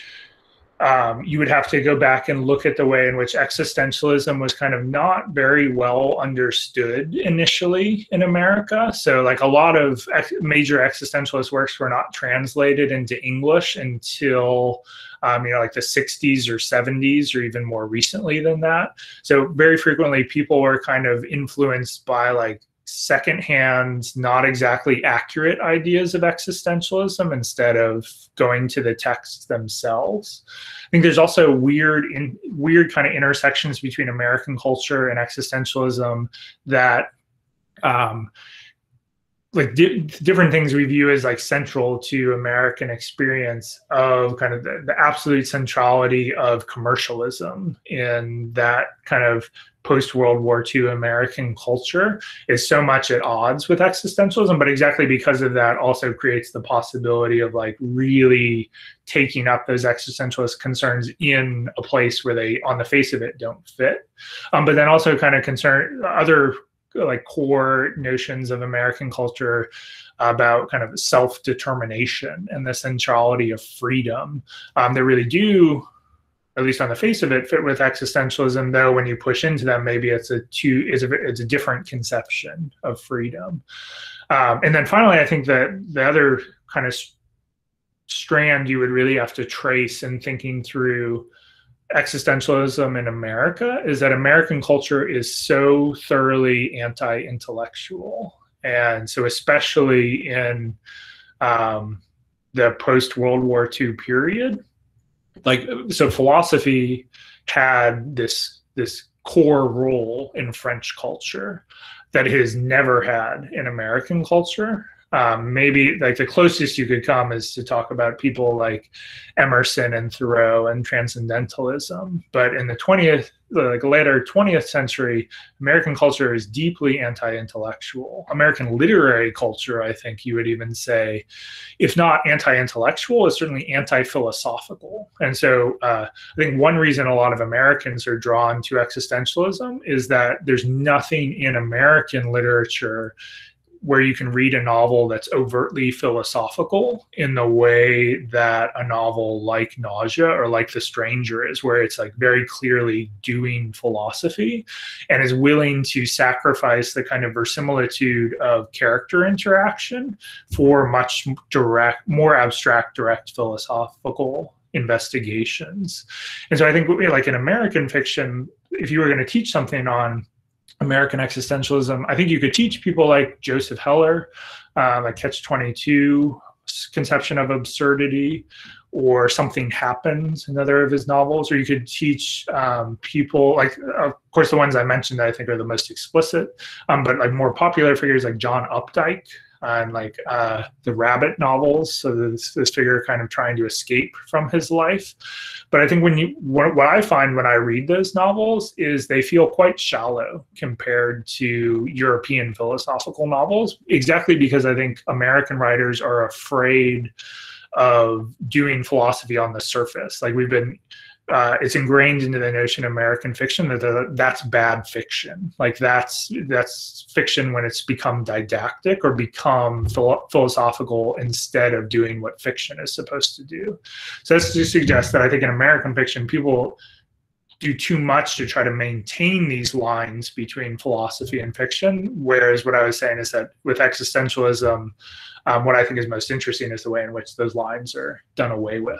um, you would have to go back and look at the way in which existentialism was kind of not very well understood initially in America. So, like a lot of ex- major existentialist works were not translated into English until. Um, you know, like the 60s or 70s, or even more recently than that. So, very frequently, people were kind of influenced by like secondhand, not exactly accurate ideas of existentialism instead of going to the texts themselves. I think there's also weird, in, weird kind of intersections between American culture and existentialism that um, like di- different things we view as like central to American experience of kind of the, the, absolute centrality of commercialism in that kind of post World War II American culture is so much at odds with existentialism, but exactly because of that also creates the possibility of like really taking up those existentialist concerns in a place where they on the face of it don't fit. Um, but then also kind of concern other like core notions of American culture about kind of self determination and the centrality of freedom um, that really do, at least on the face of it, fit with existentialism. Though when you push into them, maybe it's a two is a it's a different conception of freedom. Um, and then finally, I think that the other kind of strand you would really have to trace in thinking through existentialism in America is that American culture is so thoroughly anti-intellectual, and so especially in um, the post World War II period, like so, philosophy had this this core role in French culture that it has never had in American culture um, maybe like the closest you could come is to talk about people like Emerson and Thoreau and transcendentalism. But in the 20th, like later 20th century, American culture is deeply anti-intellectual. American literary culture, I think you would even say, if not anti-intellectual, is certainly anti-philosophical. And so uh, I think one reason a lot of Americans are drawn to existentialism is that there's nothing in American literature where you can read a novel that's overtly philosophical in the way that a novel like Nausea or like The Stranger is, where it's like very clearly doing philosophy and is willing to sacrifice the kind of verisimilitude of character interaction for much direct, more abstract, direct philosophical investigations. And so I think, like in American fiction, if you were going to teach something on American existentialism. I think you could teach people like Joseph Heller, uh, like Catch 22, conception of absurdity, or Something Happened, another of his novels, or you could teach um, people, like, of course, the ones I mentioned I think are the most explicit, um, but like more popular figures like John Updike, and like uh, the rabbit novels. So this, this figure kind of trying to escape from his life. But I think when you what, what I find when I read those novels is they feel quite shallow compared to European philosophical novels. Exactly because I think American writers are afraid of doing philosophy on the surface. Like we've been uh, it's ingrained into the notion of American fiction that the, that's bad fiction. Like that's that's fiction when it's become didactic or become philo- philosophical instead of doing what fiction is supposed to do. So that's to suggest that I think in American fiction, people do too much to try to maintain these lines between philosophy and fiction. Whereas what I was saying is that with existentialism, um, what I think is most interesting is the way in which those lines are done away with.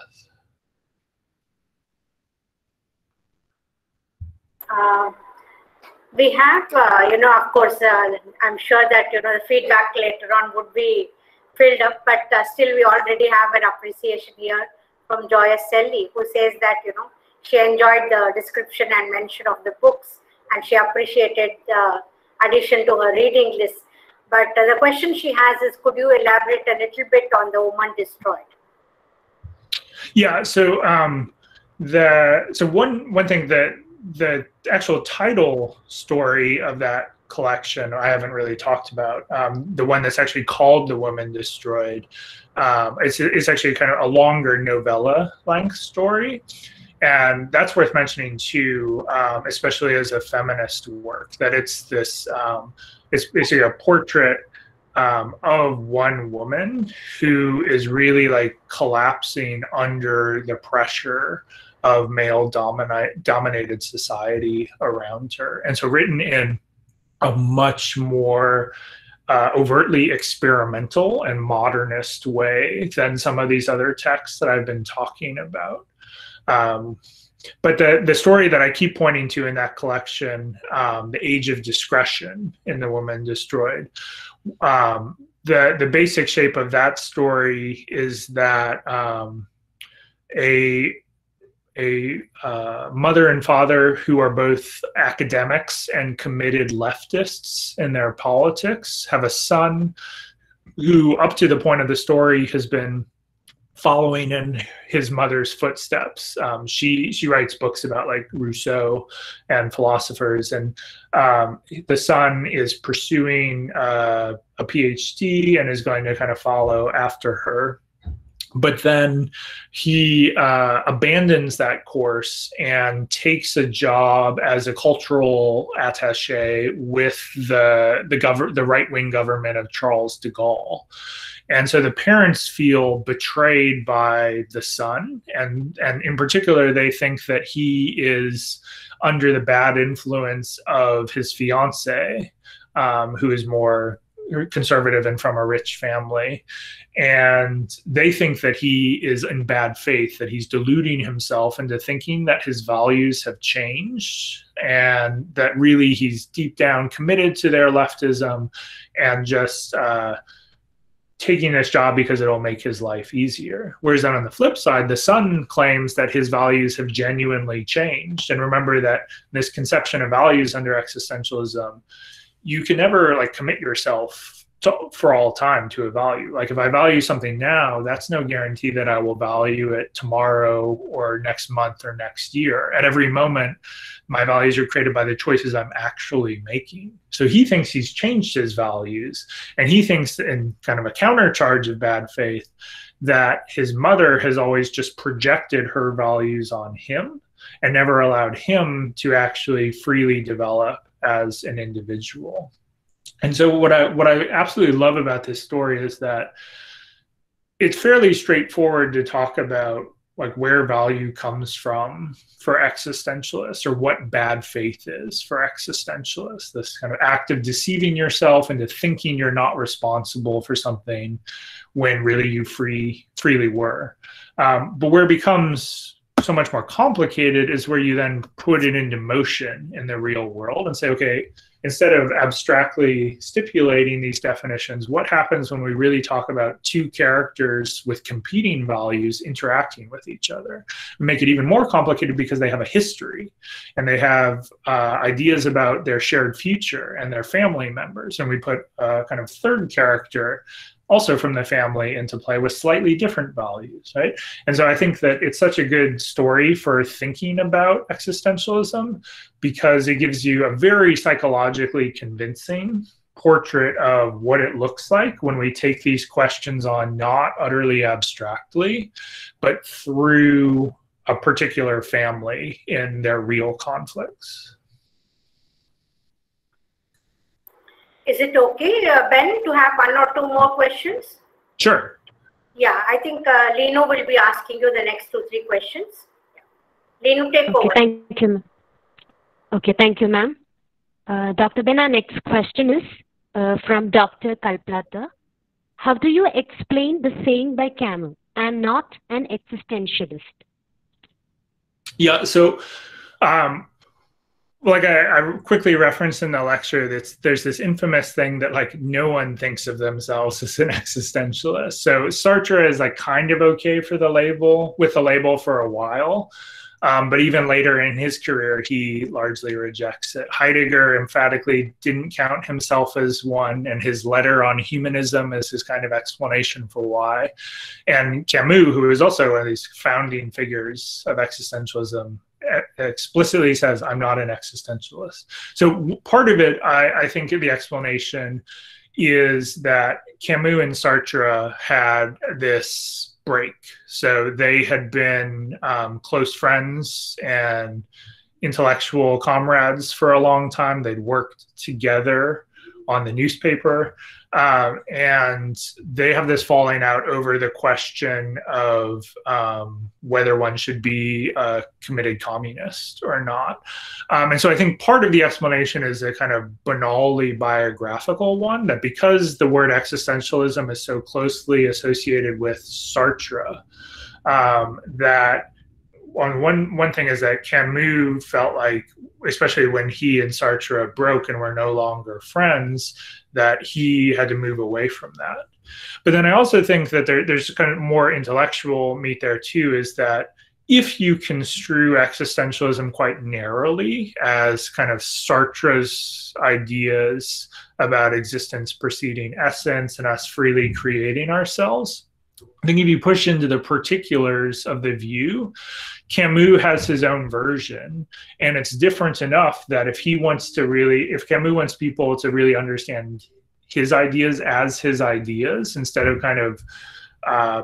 Uh, we have, uh, you know, of course, uh, I'm sure that, you know, the feedback later on would be filled up, but uh, still we already have an appreciation here from Joya Selly, who says that, you know, she enjoyed the description and mention of the books and she appreciated the addition to her reading list. But uh, the question she has is, could you elaborate a little bit on the woman destroyed? Yeah, so um, the so one one thing that the actual title story of that collection I haven't really talked about. Um, the one that's actually called The Woman Destroyed. Um, it's, it's actually kind of a longer novella length story. And that's worth mentioning too, um, especially as a feminist work, that it's this, um, it's basically a portrait um, of one woman who is really like collapsing under the pressure of male dominate, dominated society around her. And so, written in a much more uh, overtly experimental and modernist way than some of these other texts that I've been talking about. Um, but the, the story that I keep pointing to in that collection, um, The Age of Discretion in The Woman Destroyed, um, the, the basic shape of that story is that um, a a uh, mother and father who are both academics and committed leftists in their politics, have a son who up to the point of the story has been following in his mother's footsteps. Um, she she writes books about like Rousseau and philosophers, and um, the son is pursuing uh, a PhD and is going to kind of follow after her. But then he uh, abandons that course and takes a job as a cultural attaché with the the gov- the right wing government of Charles de Gaulle. And so the parents feel betrayed by the son and and in particular they think that he is under the bad influence of his fiance um, who is more conservative and from a rich family and they think that he is in bad faith that he's deluding himself into thinking that his values have changed and that really he's deep down committed to their leftism and just uh, taking this job because it'll make his life easier. Whereas then on the flip side, the son claims that his values have genuinely changed. And remember that this conception of values under existentialism, you can never like commit yourself to, for all time to a value. Like if I value something now, that's no guarantee that I will value it tomorrow or next month or next year. At every moment, my values are created by the choices I'm actually making. So he thinks he's changed his values, and he thinks, in kind of a countercharge of bad faith, that his mother has always just projected her values on him and never allowed him to actually freely develop as an individual. And so what I what I absolutely love about this story is that it's fairly straightforward to talk about like where value comes from for existentialists or what bad faith is for existentialists this kind of act of deceiving yourself into thinking you're not responsible for something when really you free freely were um, but where it becomes so much more complicated is where you then put it into motion in the real world and say okay instead of abstractly stipulating these definitions, what happens when we really talk about two characters with competing values interacting with each other? We make it even more complicated because they have a history and they have uh, ideas about their shared future and their family members. And we put a kind of third character also from the family into play with slightly different values, right? And so I think that it's such a good story for thinking about existentialism because it gives you a very psychologically convincing portrait of what it looks like when we take these questions on not utterly abstractly, but through a particular family in their real conflicts. Is it okay, uh, Ben, to have one or two more questions? Sure. Yeah, I think uh, Lino will be asking you the next two, three questions. Lino, take okay, over. Thank you. Okay, thank you, ma'am. Uh, Dr. Ben, our next question is uh, from Dr. Kalplata. How do you explain the saying by Camus, I'm not an existentialist? Yeah, so um, like I, I, quickly referenced in the lecture that there's this infamous thing that like no one thinks of themselves as an existentialist. So sartre is like kind of okay for the label with the label for a while. Um, but even later in his career he largely rejects it. Heidegger emphatically didn't count himself as one and his letter on humanism is his kind of explanation for why. And camus who is also one of these founding figures of existentialism explicitly says i'm not an existentialist. So part of it i, I think the explanation is that camus and sartre had this break. So they had been um, close friends and intellectual comrades for a long time. They'd worked together on the newspaper um, and they have this falling out over the question of um, whether one should be a committed communist or not. Um, and so I think part of the explanation is a kind of banally biographical one that because the word existentialism is so closely associated with Sartre, um, that on one one thing is that Camus felt like, especially when he and Sartre broke and were no longer friends, that he had to move away from that. But then I also think that there, there's kind of more intellectual meat there too. Is that if you construe existentialism quite narrowly as kind of Sartre's ideas about existence preceding essence and us freely creating ourselves, I think if you push into the particulars of the view, Camus has his own version, and it's different enough that if he wants to really, if Camus wants people to really understand his ideas as his ideas instead of kind of uh,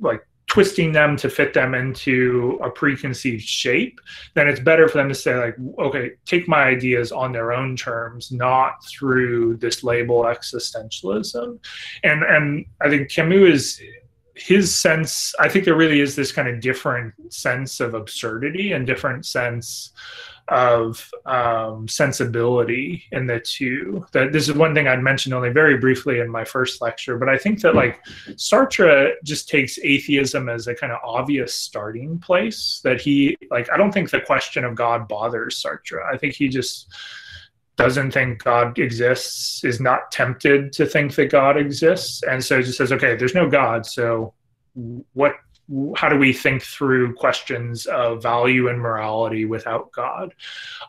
like twisting them to fit them into a preconceived shape, then it's better for them to say like, okay, take my ideas on their own terms, not through this label existentialism. And and I think Camus is his sense. I think there really is this kind of different sense of absurdity and different sense of um, sensibility in the two. That this is one thing I'd mentioned only very briefly in my first lecture, but I think that like Sartre just takes atheism as a kind of obvious starting place. That he like I don't think the question of God bothers Sartre. I think he just doesn't think God exists, is not tempted to think that God exists, and so just says, okay, there's no God, so what how do we think through questions of value and morality without God?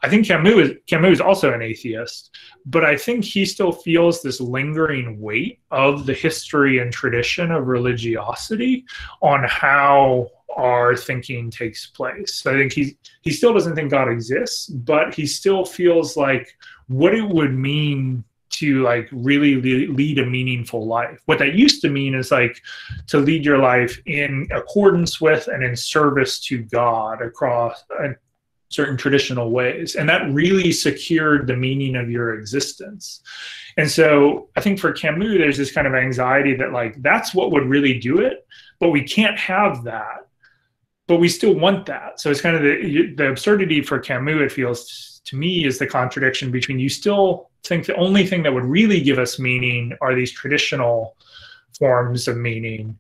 I think Camus is, Camus is also an atheist, but I think he still feels this lingering weight of the history and tradition of religiosity on how our thinking takes place. So I think he he still doesn't think God exists, but he still feels like what it would mean to like really lead a meaningful life. What that used to mean is like to lead your life in accordance with and in service to God across uh, certain traditional ways. And that really secured the meaning of your existence. And so I think for Camus, there's this kind of anxiety that like that's what would really do it, but we can't have that. But we still want that. So it's kind of the the absurdity for Camus, it feels to me, is the contradiction between you still think the only thing that would really give us meaning are these traditional forms of meaning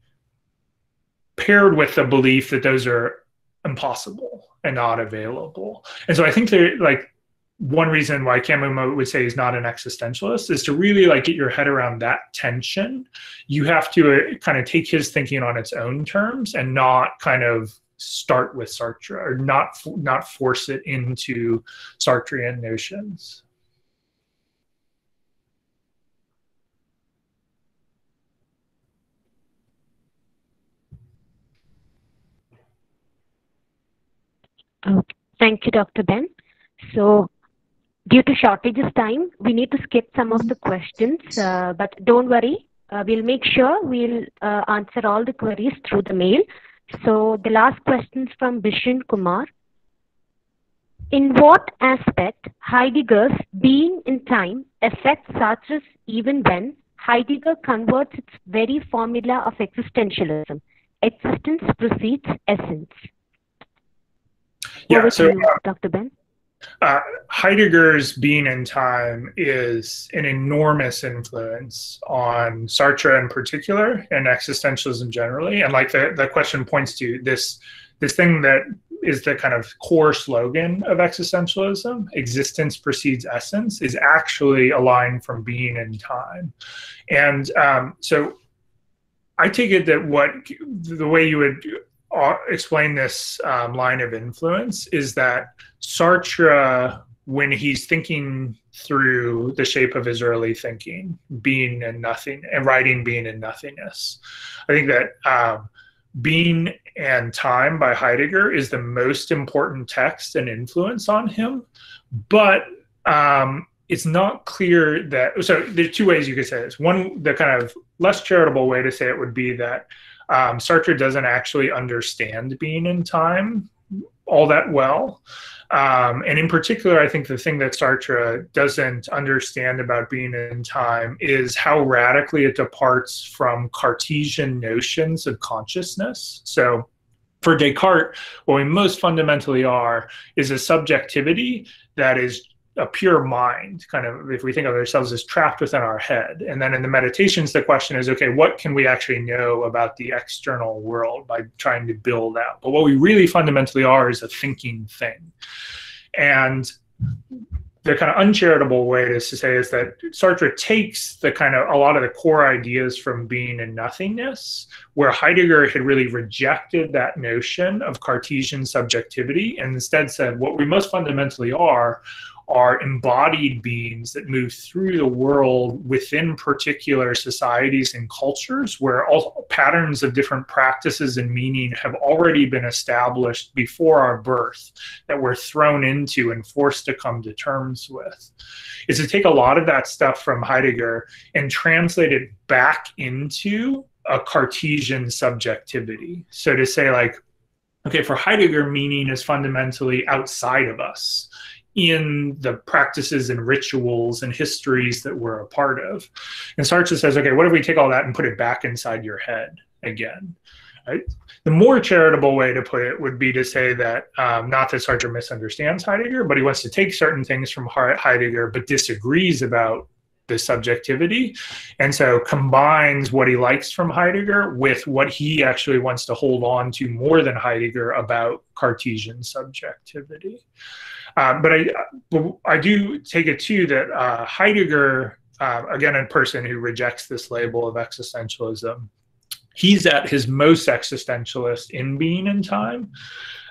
paired with the belief that those are impossible and not available. And so I think that like one reason why Camus would say he's not an existentialist is to really like get your head around that tension. You have to uh, kind of take his thinking on its own terms and not kind of start with Sartre or not not force it into Sartrean notions. Oh, thank you, Dr. Ben. So, due to shortage of time, we need to skip some of the questions, uh, but don't worry. Uh, we'll make sure we'll uh, answer all the queries through the mail. So, the last question is from Bishan Kumar. In what aspect Heidegger's being in time affects Sartre's even when Heidegger converts its very formula of existentialism? Existence precedes essence yeah, so you, Dr. Ben. Uh, Heidegger's Being and Time is an enormous influence on Sartre in particular and existentialism generally. And like the, the question points to this this thing that is the kind of core slogan of existentialism, existence precedes essence, is actually a line from being and time. And um, so I take it that what the way you would uh, explain this um, line of influence is that Sartre, when he's thinking through the shape of his early thinking, being and nothing, and writing being and nothingness, I think that um, Being and Time by Heidegger is the most important text and influence on him. But um, it's not clear that, so there's two ways you could say this. One, the kind of less charitable way to say it would be that um, Sartre doesn't actually understand being and time all that well. Um, and in particular, I think the thing that Sartre doesn't understand about being and time is how radically it departs from Cartesian notions of consciousness. So, for Descartes, what we most fundamentally are is a subjectivity that is a pure mind kind of if we think of ourselves as trapped within our head. And then in the meditations the question is okay what can we actually know about the external world by trying to build out but what we really fundamentally are is a thinking thing. And the kind of uncharitable way to say is that Sartre takes the kind of a lot of the core ideas from being and nothingness, where Heidegger had really rejected that notion of Cartesian subjectivity and instead said what we most fundamentally are are embodied beings that move through the world within particular societies and cultures where all patterns of different practices and meaning have already been established before our birth that we're thrown into and forced to come to terms with. Is to take a lot of that stuff from heidegger and translate it back into a cartesian subjectivity. So to say like okay for heidegger meaning is fundamentally outside of us in the practices and rituals and histories that we're a part of. And Sartre says, okay, what if we take all that and put it back inside your head again? Right? The more charitable way to put it would be to say that um, not that Sartre misunderstands Heidegger, but he wants to take certain things from Heidegger, but disagrees about the subjectivity, and so combines what he likes from Heidegger with what he actually wants to hold on to more than Heidegger about Cartesian subjectivity. Uh, but I, I do take it too that uh, Heidegger, uh, again, a person who rejects this label of existentialism, he's at his most existentialist in being and time.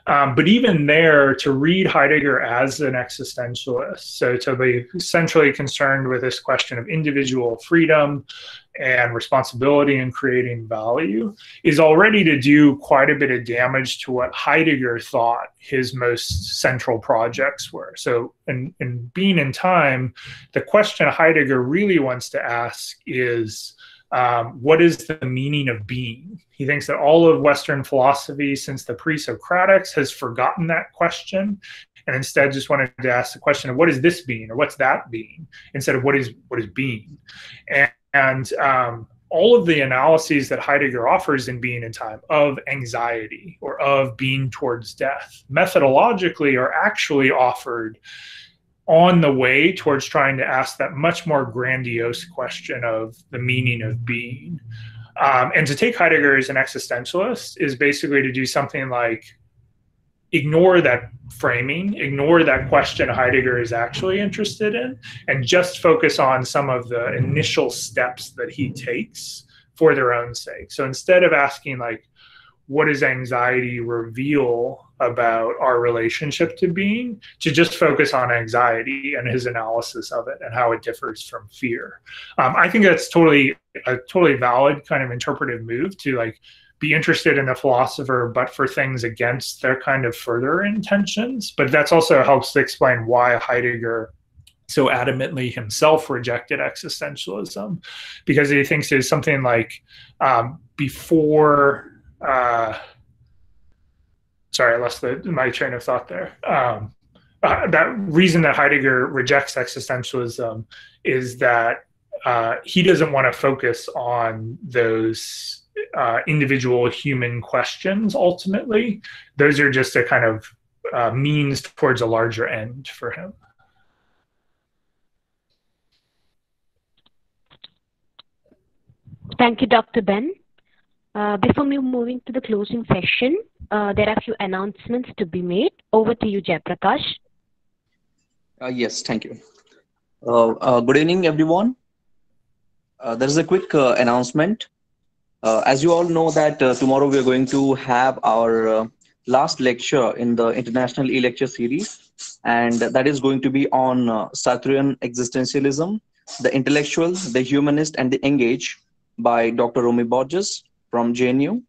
Um, but even there, to read Heidegger as an existentialist, so to be centrally concerned with this question of individual freedom and responsibility in creating value, is already to do quite a bit of damage to what Heidegger thought his most central projects were. So, in, in being and time, the question Heidegger really wants to ask is um, what is the meaning of being? He thinks that all of Western philosophy since the pre Socratics has forgotten that question and instead just wanted to ask the question of what is this being or what's that being instead of what is what is being. And, and um, all of the analyses that Heidegger offers in Being and Time of anxiety or of being towards death methodologically are actually offered on the way towards trying to ask that much more grandiose question of the meaning of being. Um, and to take Heidegger as an existentialist is basically to do something like ignore that framing, ignore that question Heidegger is actually interested in, and just focus on some of the initial steps that he takes for their own sake. So instead of asking, like, what does anxiety reveal about our relationship to being to just focus on anxiety and his analysis of it and how it differs from fear. Um, i think that's totally a totally valid kind of interpretive move to like be interested in the philosopher but for things against their kind of further intentions. But that's also helps to explain why heidegger so adamantly himself rejected existentialism because he thinks there's something like um, before uh, sorry, I lost the, my train of thought there. Um, uh, that reason that Heidegger rejects existentialism is that uh, he doesn't want to focus on those uh, individual human questions ultimately. Those are just a kind of uh, means towards a larger end for him. Thank you, Dr. Ben. Uh, before we moving to the closing session, uh, there are a few announcements to be made. Over to you, Jayaprakash. Uh, yes, thank you. Uh, uh, good evening, everyone. Uh, there is a quick announcement. as you all know that tomorrow we are going to have our last lecture in the International E-Lecture series, and that is going to be on Sartrean existentialism, the intellectual, the humanist, and the engage by Dr. Romy Borges from JNU.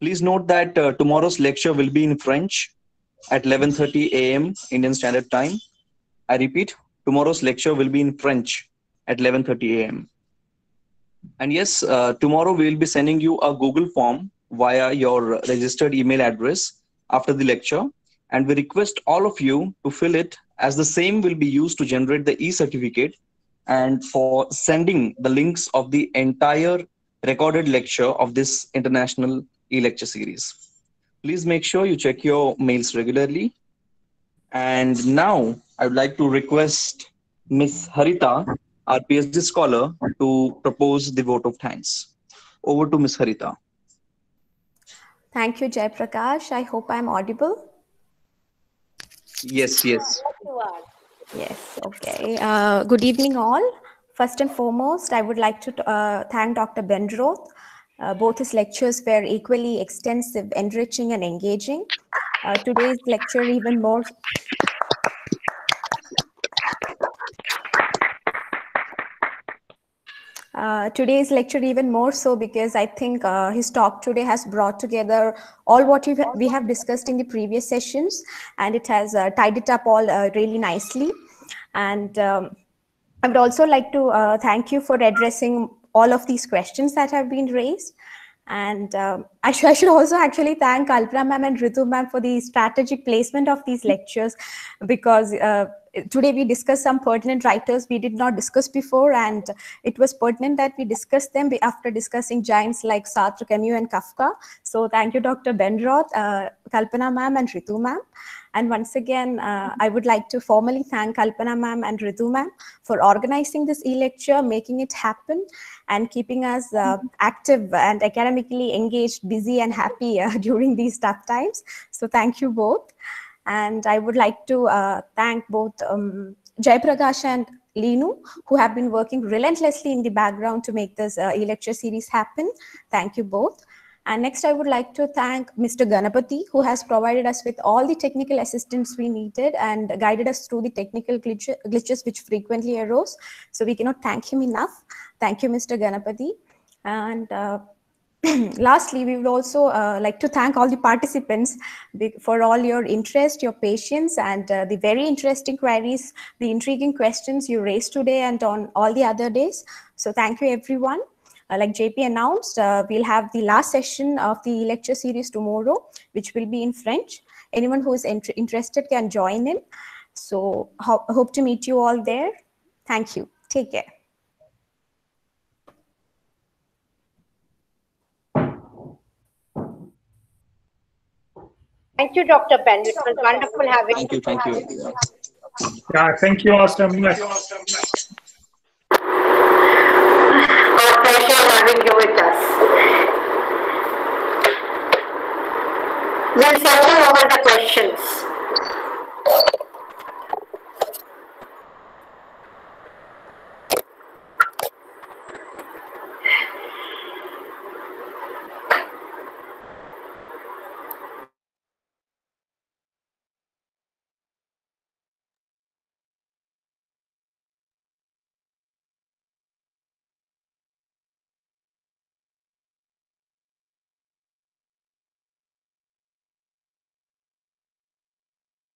Please note that uh, tomorrow's lecture will be in French at 11.30 a.m. Indian Standard Time. I repeat, tomorrow's lecture will be in French at 11.30 a.m. And yes, uh, tomorrow we will be sending you a Google form via your registered email address after the lecture. And we request all of you to fill it as the same will be used to generate the e-certificate and for sending the links of the entire recorded lecture of this international e-lecture series. Please make sure you check your mails regularly. And now I would like to request Ms. Harita, our PhD scholar, to propose the vote of thanks. Over to Ms. Harita. Thank you, Jayaprakash. I hope I'm audible. Yes, yes. Yes, okay. Uh, good evening, all. First and foremost, I would like to uh, thank Dr. Ben Roth. Uh, both his lectures were equally extensive, enriching, and engaging. Uh, today's lecture, even more. Uh, today's lecture even more so because I think uh, his talk today has brought together all what we have discussed in the previous sessions and it has uh, tied it up all uh, really nicely. And um, I would also like to thank you for addressing all of these questions that have been raised. And um, I, sh I, should also actually thank Kalpana ma'am and Ritu ma'am for the strategic placement of these lectures because uh, today we discussed some pertinent writers we did not discuss before and it was pertinent that we discussed them after discussing giants like Sartre, Camus and Kafka. So thank you Dr. Ben Roth, uh, Kalpana ma'am and Ritu ma'am. And once again, uh, I would like to formally thank Kalpana ma'am and Ritu ma'am for organizing this e-lecture, making it happen, and keeping us uh, active and academically engaged, busy and happy uh, during these tough times. So thank you both. And I would like to uh, thank both um, Jayaprakash and Linu, who have been working relentlessly in the background to make this uh, e-lecture series happen. Thank you both. And next, I would like to thank Mr. Ganapati, who has provided us with all the technical assistance we needed and guided us through the technical glitch glitches which frequently arose. So we cannot thank him enough. Thank you, Mr. Ganapati. And uh, lastly, we would also uh, like to thank all the participants for all your interest, your patience, and uh, the very interesting queries, the intriguing questions you raised today and on all the other days. So thank you, everyone. Uh, like JP announced, uh, we'll have the last session of the lecture series tomorrow, which will be in French. Anyone who is inter interested can join in. So ho hope to meet you all there. Thank you. Take care. Thank you, Dr. Ben. It was wonderful having you. Thank you. Thank you. Yeah, thank you all so much for having you with us. We'll send over the questions.